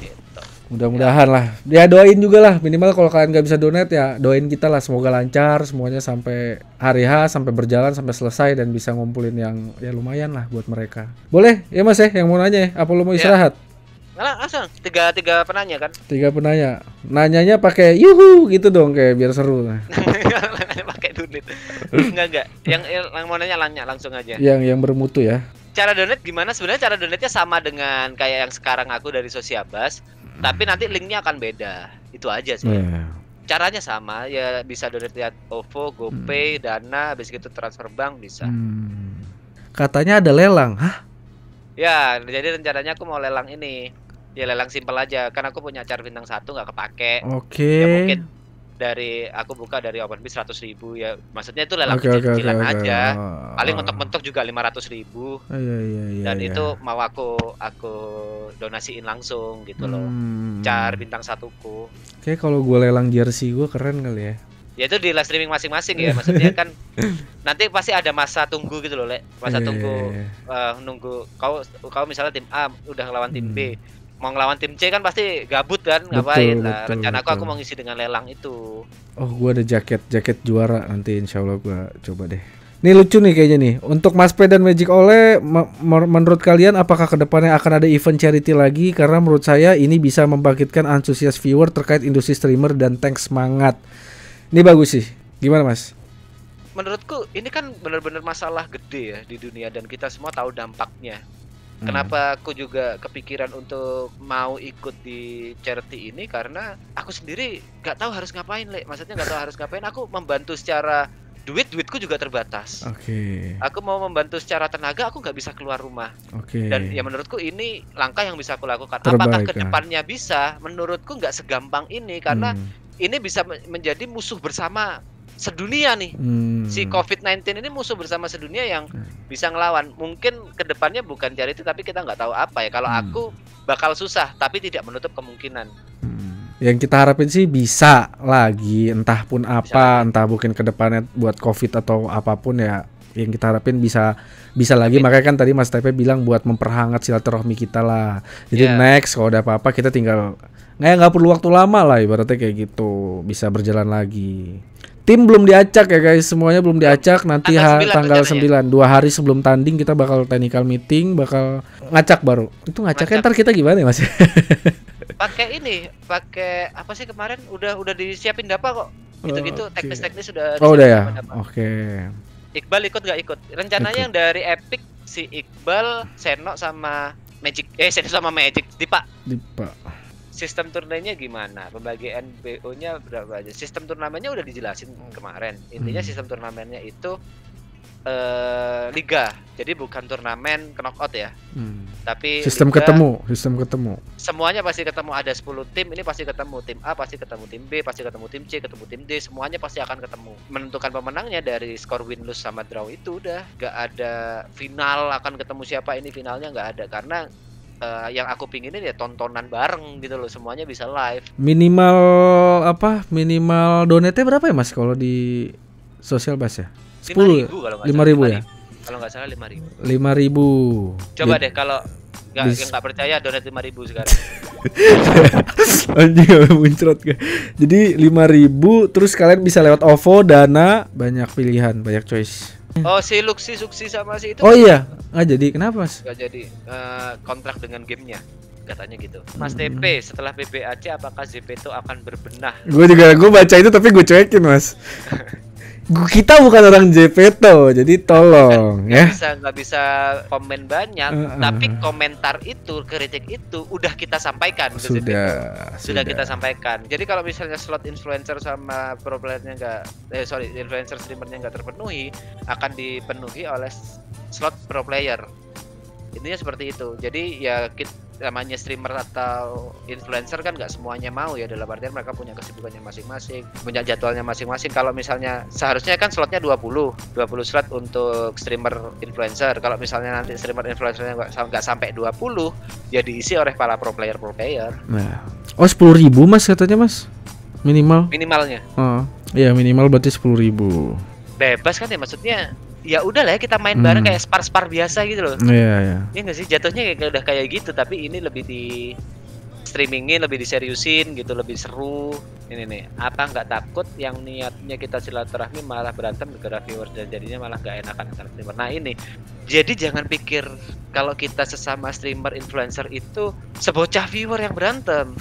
Gitu. mudah-mudahan lah. Ya doain juga lah. Minimal kalau kalian nggak bisa donate ya doain kita lah. Semoga lancar semuanya sampai hari H sampai berjalan sampai selesai dan bisa ngumpulin yang ya lumayan lah buat mereka. Boleh? Ya mas ya yang mau nanya ya. Apa lu mau Ya. Langsung tiga tiga penanya kan tiga penanya nanyanya pakai yuhu gitu dong kayak biar seru pakai menit. Enggak enggak. Yang yang mau nanya nanya langsung aja. Yang yang bermutu ya. Cara donate gimana? Sebenarnya cara donate-nya sama dengan kayak yang sekarang aku dari Sosiabas, tapi nanti linknya akan beda. Itu aja sih. Iya. Caranya sama, ya bisa donate lihat OVO, GoPay, Dana, habis gitu transfer bank bisa. Hmm. Katanya ada lelang. Hah? Ya, jadi rencananya aku mau lelang ini. Ya lelang simpel aja, kan aku punya char bintang satu nggak kepake. Oke. Ya mungkin dari aku buka dari OpenBiz 100 ribu ya. Maksudnya itu lelang Oke oke oke kecil-kecilan oke. aja. Oh. Paling mentok-mentok juga 500 ribu. Oh, Iya iya iya. Dan iya. itu mau aku aku donasiin langsung gitu loh. Hmm. Char bintang satuku. Kayak kalau gue lelang jersey gue keren kali ya. Ya itu di live streaming masing-masing ya. Maksudnya kan nanti pasti ada masa tunggu gitu loh, Le. Masa Iya, tunggu iya, iya. eh, nunggu kau kau misalnya tim A udah ngelawan tim Hmm. B mau ngelawan tim C kan pasti gabut kan ngapain nah betul, rencana aku aku betul. mau ngisi dengan lelang itu Oh gue ada jaket jaket juara nanti insya Allah gue coba deh. Ini lucu nih kayaknya nih. Untuk Mas P dan Magic Ole, menurut kalian apakah ke depannya akan ada event charity lagi? Karena menurut saya ini bisa membangkitkan antusias viewer terkait industri streamer dan tank semangat. Ini bagus sih. Gimana Mas? menurutku ini kan benar-benar masalah gede ya di dunia dan kita semua tahu dampaknya Hmm. kenapa aku juga kepikiran untuk mau ikut di charity ini? Karena aku sendiri nggak tahu harus ngapain le maksudnya nggak tahu harus ngapain. Aku membantu secara duit duitku juga terbatas. Oke, aku mau membantu secara tenaga aku nggak bisa keluar rumah. Oke. dan ya menurutku ini langkah yang bisa aku lakukan. Terbaik, apakah ya. ke depannya bisa? Menurutku nggak segampang ini karena Hmm, ini bisa men- menjadi musuh bersama sedunia nih hmm. si COVID-19 ini musuh bersama sedunia yang Hmm. bisa ngelawan mungkin ke depannya bukan charity tapi kita nggak tahu apa ya kalau Hmm. aku bakal susah tapi tidak menutup kemungkinan Hmm. Yang kita harapin sih bisa lagi, entah pun apa, entah mungkin ke depannya buat covid atau apa pun ya. Yang kita harapin bisa bisa lagi. Amin. Makanya kan tadi Mas Tepe bilang buat memperhangat silaturahmi kita lah. Jadi Iya. next kalau ada apa-apa kita tinggal nggak nggak perlu waktu lama lah ibaratnya kayak gitu bisa berjalan lagi. Tim belum diacak ya guys, semuanya belum diacak. Nanti Tanggal ha- 9 tanggal rencananya. 9, dua hari sebelum tanding kita bakal technical meeting, bakal ngacak baru. Itu ngacaknya Ngacak. ntar kita gimana ya Mas? pakai ini pakai apa sih kemarin udah udah disiapin dapa kok gitu-gitu Oke. teknis-teknis sudah Oh udah ya. Oke. Iqbal ikut nggak ikut rencananya Ikut. yang dari Epic si Iqbal Seno sama Magic eh Seno sama Magic di Pak Di Pak. Sistem turnamennya gimana? Pembagian BO-nya berapa aja? Sistem turnamennya udah dijelasin kemarin. Intinya Hmm. sistem turnamennya itu eh liga. Jadi bukan turnamen knockout ya. Hmm. tapi Sistem liga, ketemu, sistem ketemu. semuanya pasti ketemu. Ada 10 tim ini pasti ketemu tim A pasti ketemu tim B pasti ketemu tim C ketemu tim D. Semuanya pasti akan ketemu. Menentukan pemenangnya dari skor win lose sama draw itu udah. Gak ada final akan ketemu siapa ini finalnya nggak ada. Karena eh, yang aku pinginin ya tontonan bareng gitu loh semuanya bisa live Minimal apa? Minimal donate berapa ya Mas kalau di sosial bas ya? 10 ya? 5.000 kalau nggak 5.000 salah, ya? 5.000. Kalau nggak salah 5.000. 5000. Coba Jadi- deh kalau nggak yang nggak percaya donate 5.000 sekarang. Anjing muncrat gue. Jadi 5000 terus kalian bisa lewat OVO, Dana, banyak pilihan, banyak choice. Oh si Luxi Suksi sama si itu Oh iya, nggak jadi. Kenapa Mas? nggak jadi eh, kontrak dengan gamenya katanya gitu. Mas Hmm. TP setelah PBAC apakah Zepeto akan berbenah? Gue juga gue baca itu tapi gue cuekin Mas. Kita bukan orang JPTO, jadi tolong Nggak ya. bisa nggak bisa komen banyak, Eh, eh, tapi komentar itu kritik itu udah kita sampaikan Zepeto. Sudah, sudah kita sampaikan. Jadi kalau misalnya slot influencer sama pro playernya nggak, eh sorry influencer streamernya nggak terpenuhi, akan dipenuhi oleh slot pro player. Intinya seperti itu. Jadi ya kit- namanya streamer atau influencer kan nggak semuanya mau ya dalam artian mereka punya kesibukannya masing-masing, punya jadwalnya masing-masing. Kalau misalnya seharusnya kan slotnya 20, 20 slot untuk streamer influencer. Kalau misalnya nanti streamer influencernya nggak sam- nggak sampai 20, ya diisi oleh para pro player pro player Nah, oh sepuluh ribu mas katanya mas minimal. minimalnya. Oh, iya minimal berarti sepuluh ribu. bebas kan ya maksudnya ya udah lah ya kita main bareng Hmm. kayak spar spar biasa gitu loh. Iya iya. ya nggak sih? Jatuhnya kayak udah kayak gitu tapi ini lebih di streamingin lebih diseriusin gitu lebih seru. Ini nih apa nggak takut yang niatnya kita silaturahmi malah berantem gara viewers dan jadinya malah nggak enakan antar streamer. Nah ini. Jadi jangan pikir kalau kita sesama streamer influencer itu sebocah viewer yang berantem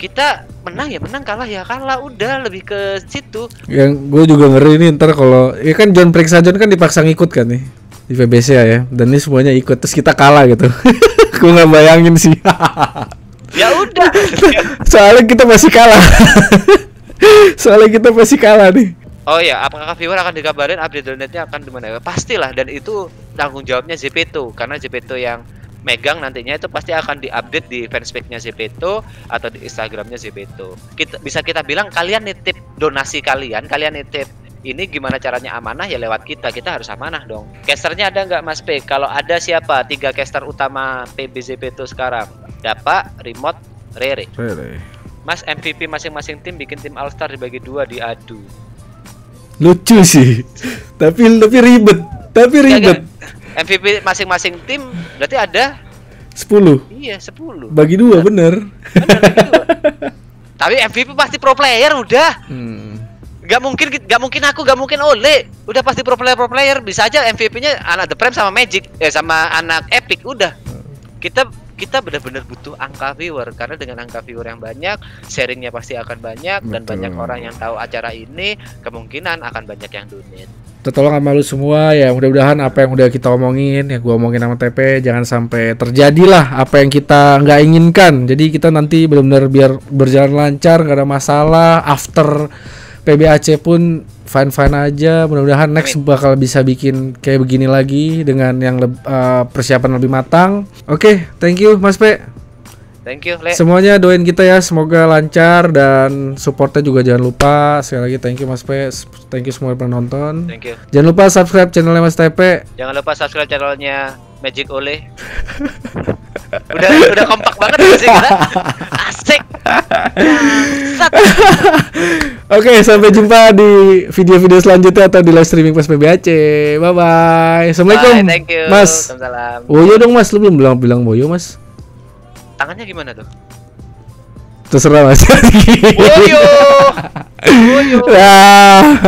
kita menang ya menang kalah ya kalah udah lebih ke situ Yang gue juga ngeri nih ntar kalau ya kan John Periksa John kan dipaksa ngikut kan nih di PBC ya dan ini semuanya ikut terus kita kalah gitu. gue nggak bayangin sih. ya udah Soalnya kita masih kalah. Soalnya kita masih kalah nih. oh ya apakah viewer akan dikabarin update donatnya akan di mana pastilah dan itu tanggung jawabnya Zepeto karena Zepeto yang megang nantinya itu pasti akan diupdate di fanspage-nya Zepeto atau di Instagramnya Zepeto. Kita bisa kita bilang kalian nitip donasi kalian, kalian nitip ini gimana caranya amanah ya lewat kita. Kita harus amanah dong. Casternya ada nggak Mas P? Kalau ada siapa? Tiga caster utama PB Zepeto sekarang. Dapa, Remote, Rere. Mas MVP masing-masing tim bikin tim All Star dibagi dua diadu. Lucu sih. tapi tapi ribet. Tapi ribet. MVP masing-masing tim berarti ada 10 iya 10. bagi dua bener. Bener, gitu. Tapi MVP pasti pro player udah. Hmm. Gak mungkin gak mungkin aku gak mungkin Ole. Udah pasti pro player pro player bisa aja MVP-nya anak The Prime sama Magic eh sama anak Epic udah. Kita kita benar-benar butuh angka viewer karena dengan angka viewer yang banyak, sharingnya pasti akan banyak dan Betul. banyak orang yang tahu acara ini, kemungkinan akan banyak yang donate. Tertolong sama lu semua ya mudah-mudahan apa yang udah kita omongin ya gua omongin sama TP jangan sampai terjadilah apa yang kita nggak inginkan jadi kita nanti benar-benar biar berjalan lancar nggak ada masalah after PBAC pun fine fine aja mudah-mudahan next bakal bisa bikin kayak begini lagi dengan yang leb- eh, persiapan lebih matang oke thank you Mas P Thank you, Le. Semuanya doain kita ya, semoga lancar dan supportnya juga jangan lupa. Sekali lagi thank you Mas P, thank you semua yang pernah nonton. Thank you. Jangan lupa subscribe channelnya Mas TP. Jangan lupa subscribe channelnya Magic Ole. udah udah kompak banget sih kita. Asik. Oke, sampai jumpa di video-video selanjutnya atau di live streaming pas PBAC. Bye bye. Assalamualaikum. Bye, thank you. Mas. Salam. Woyo dong Mas, lu belum bilang bilang Woyo Mas. Tangannya gimana tuh? Terserah Mas. Woyo. Woyo. Ah.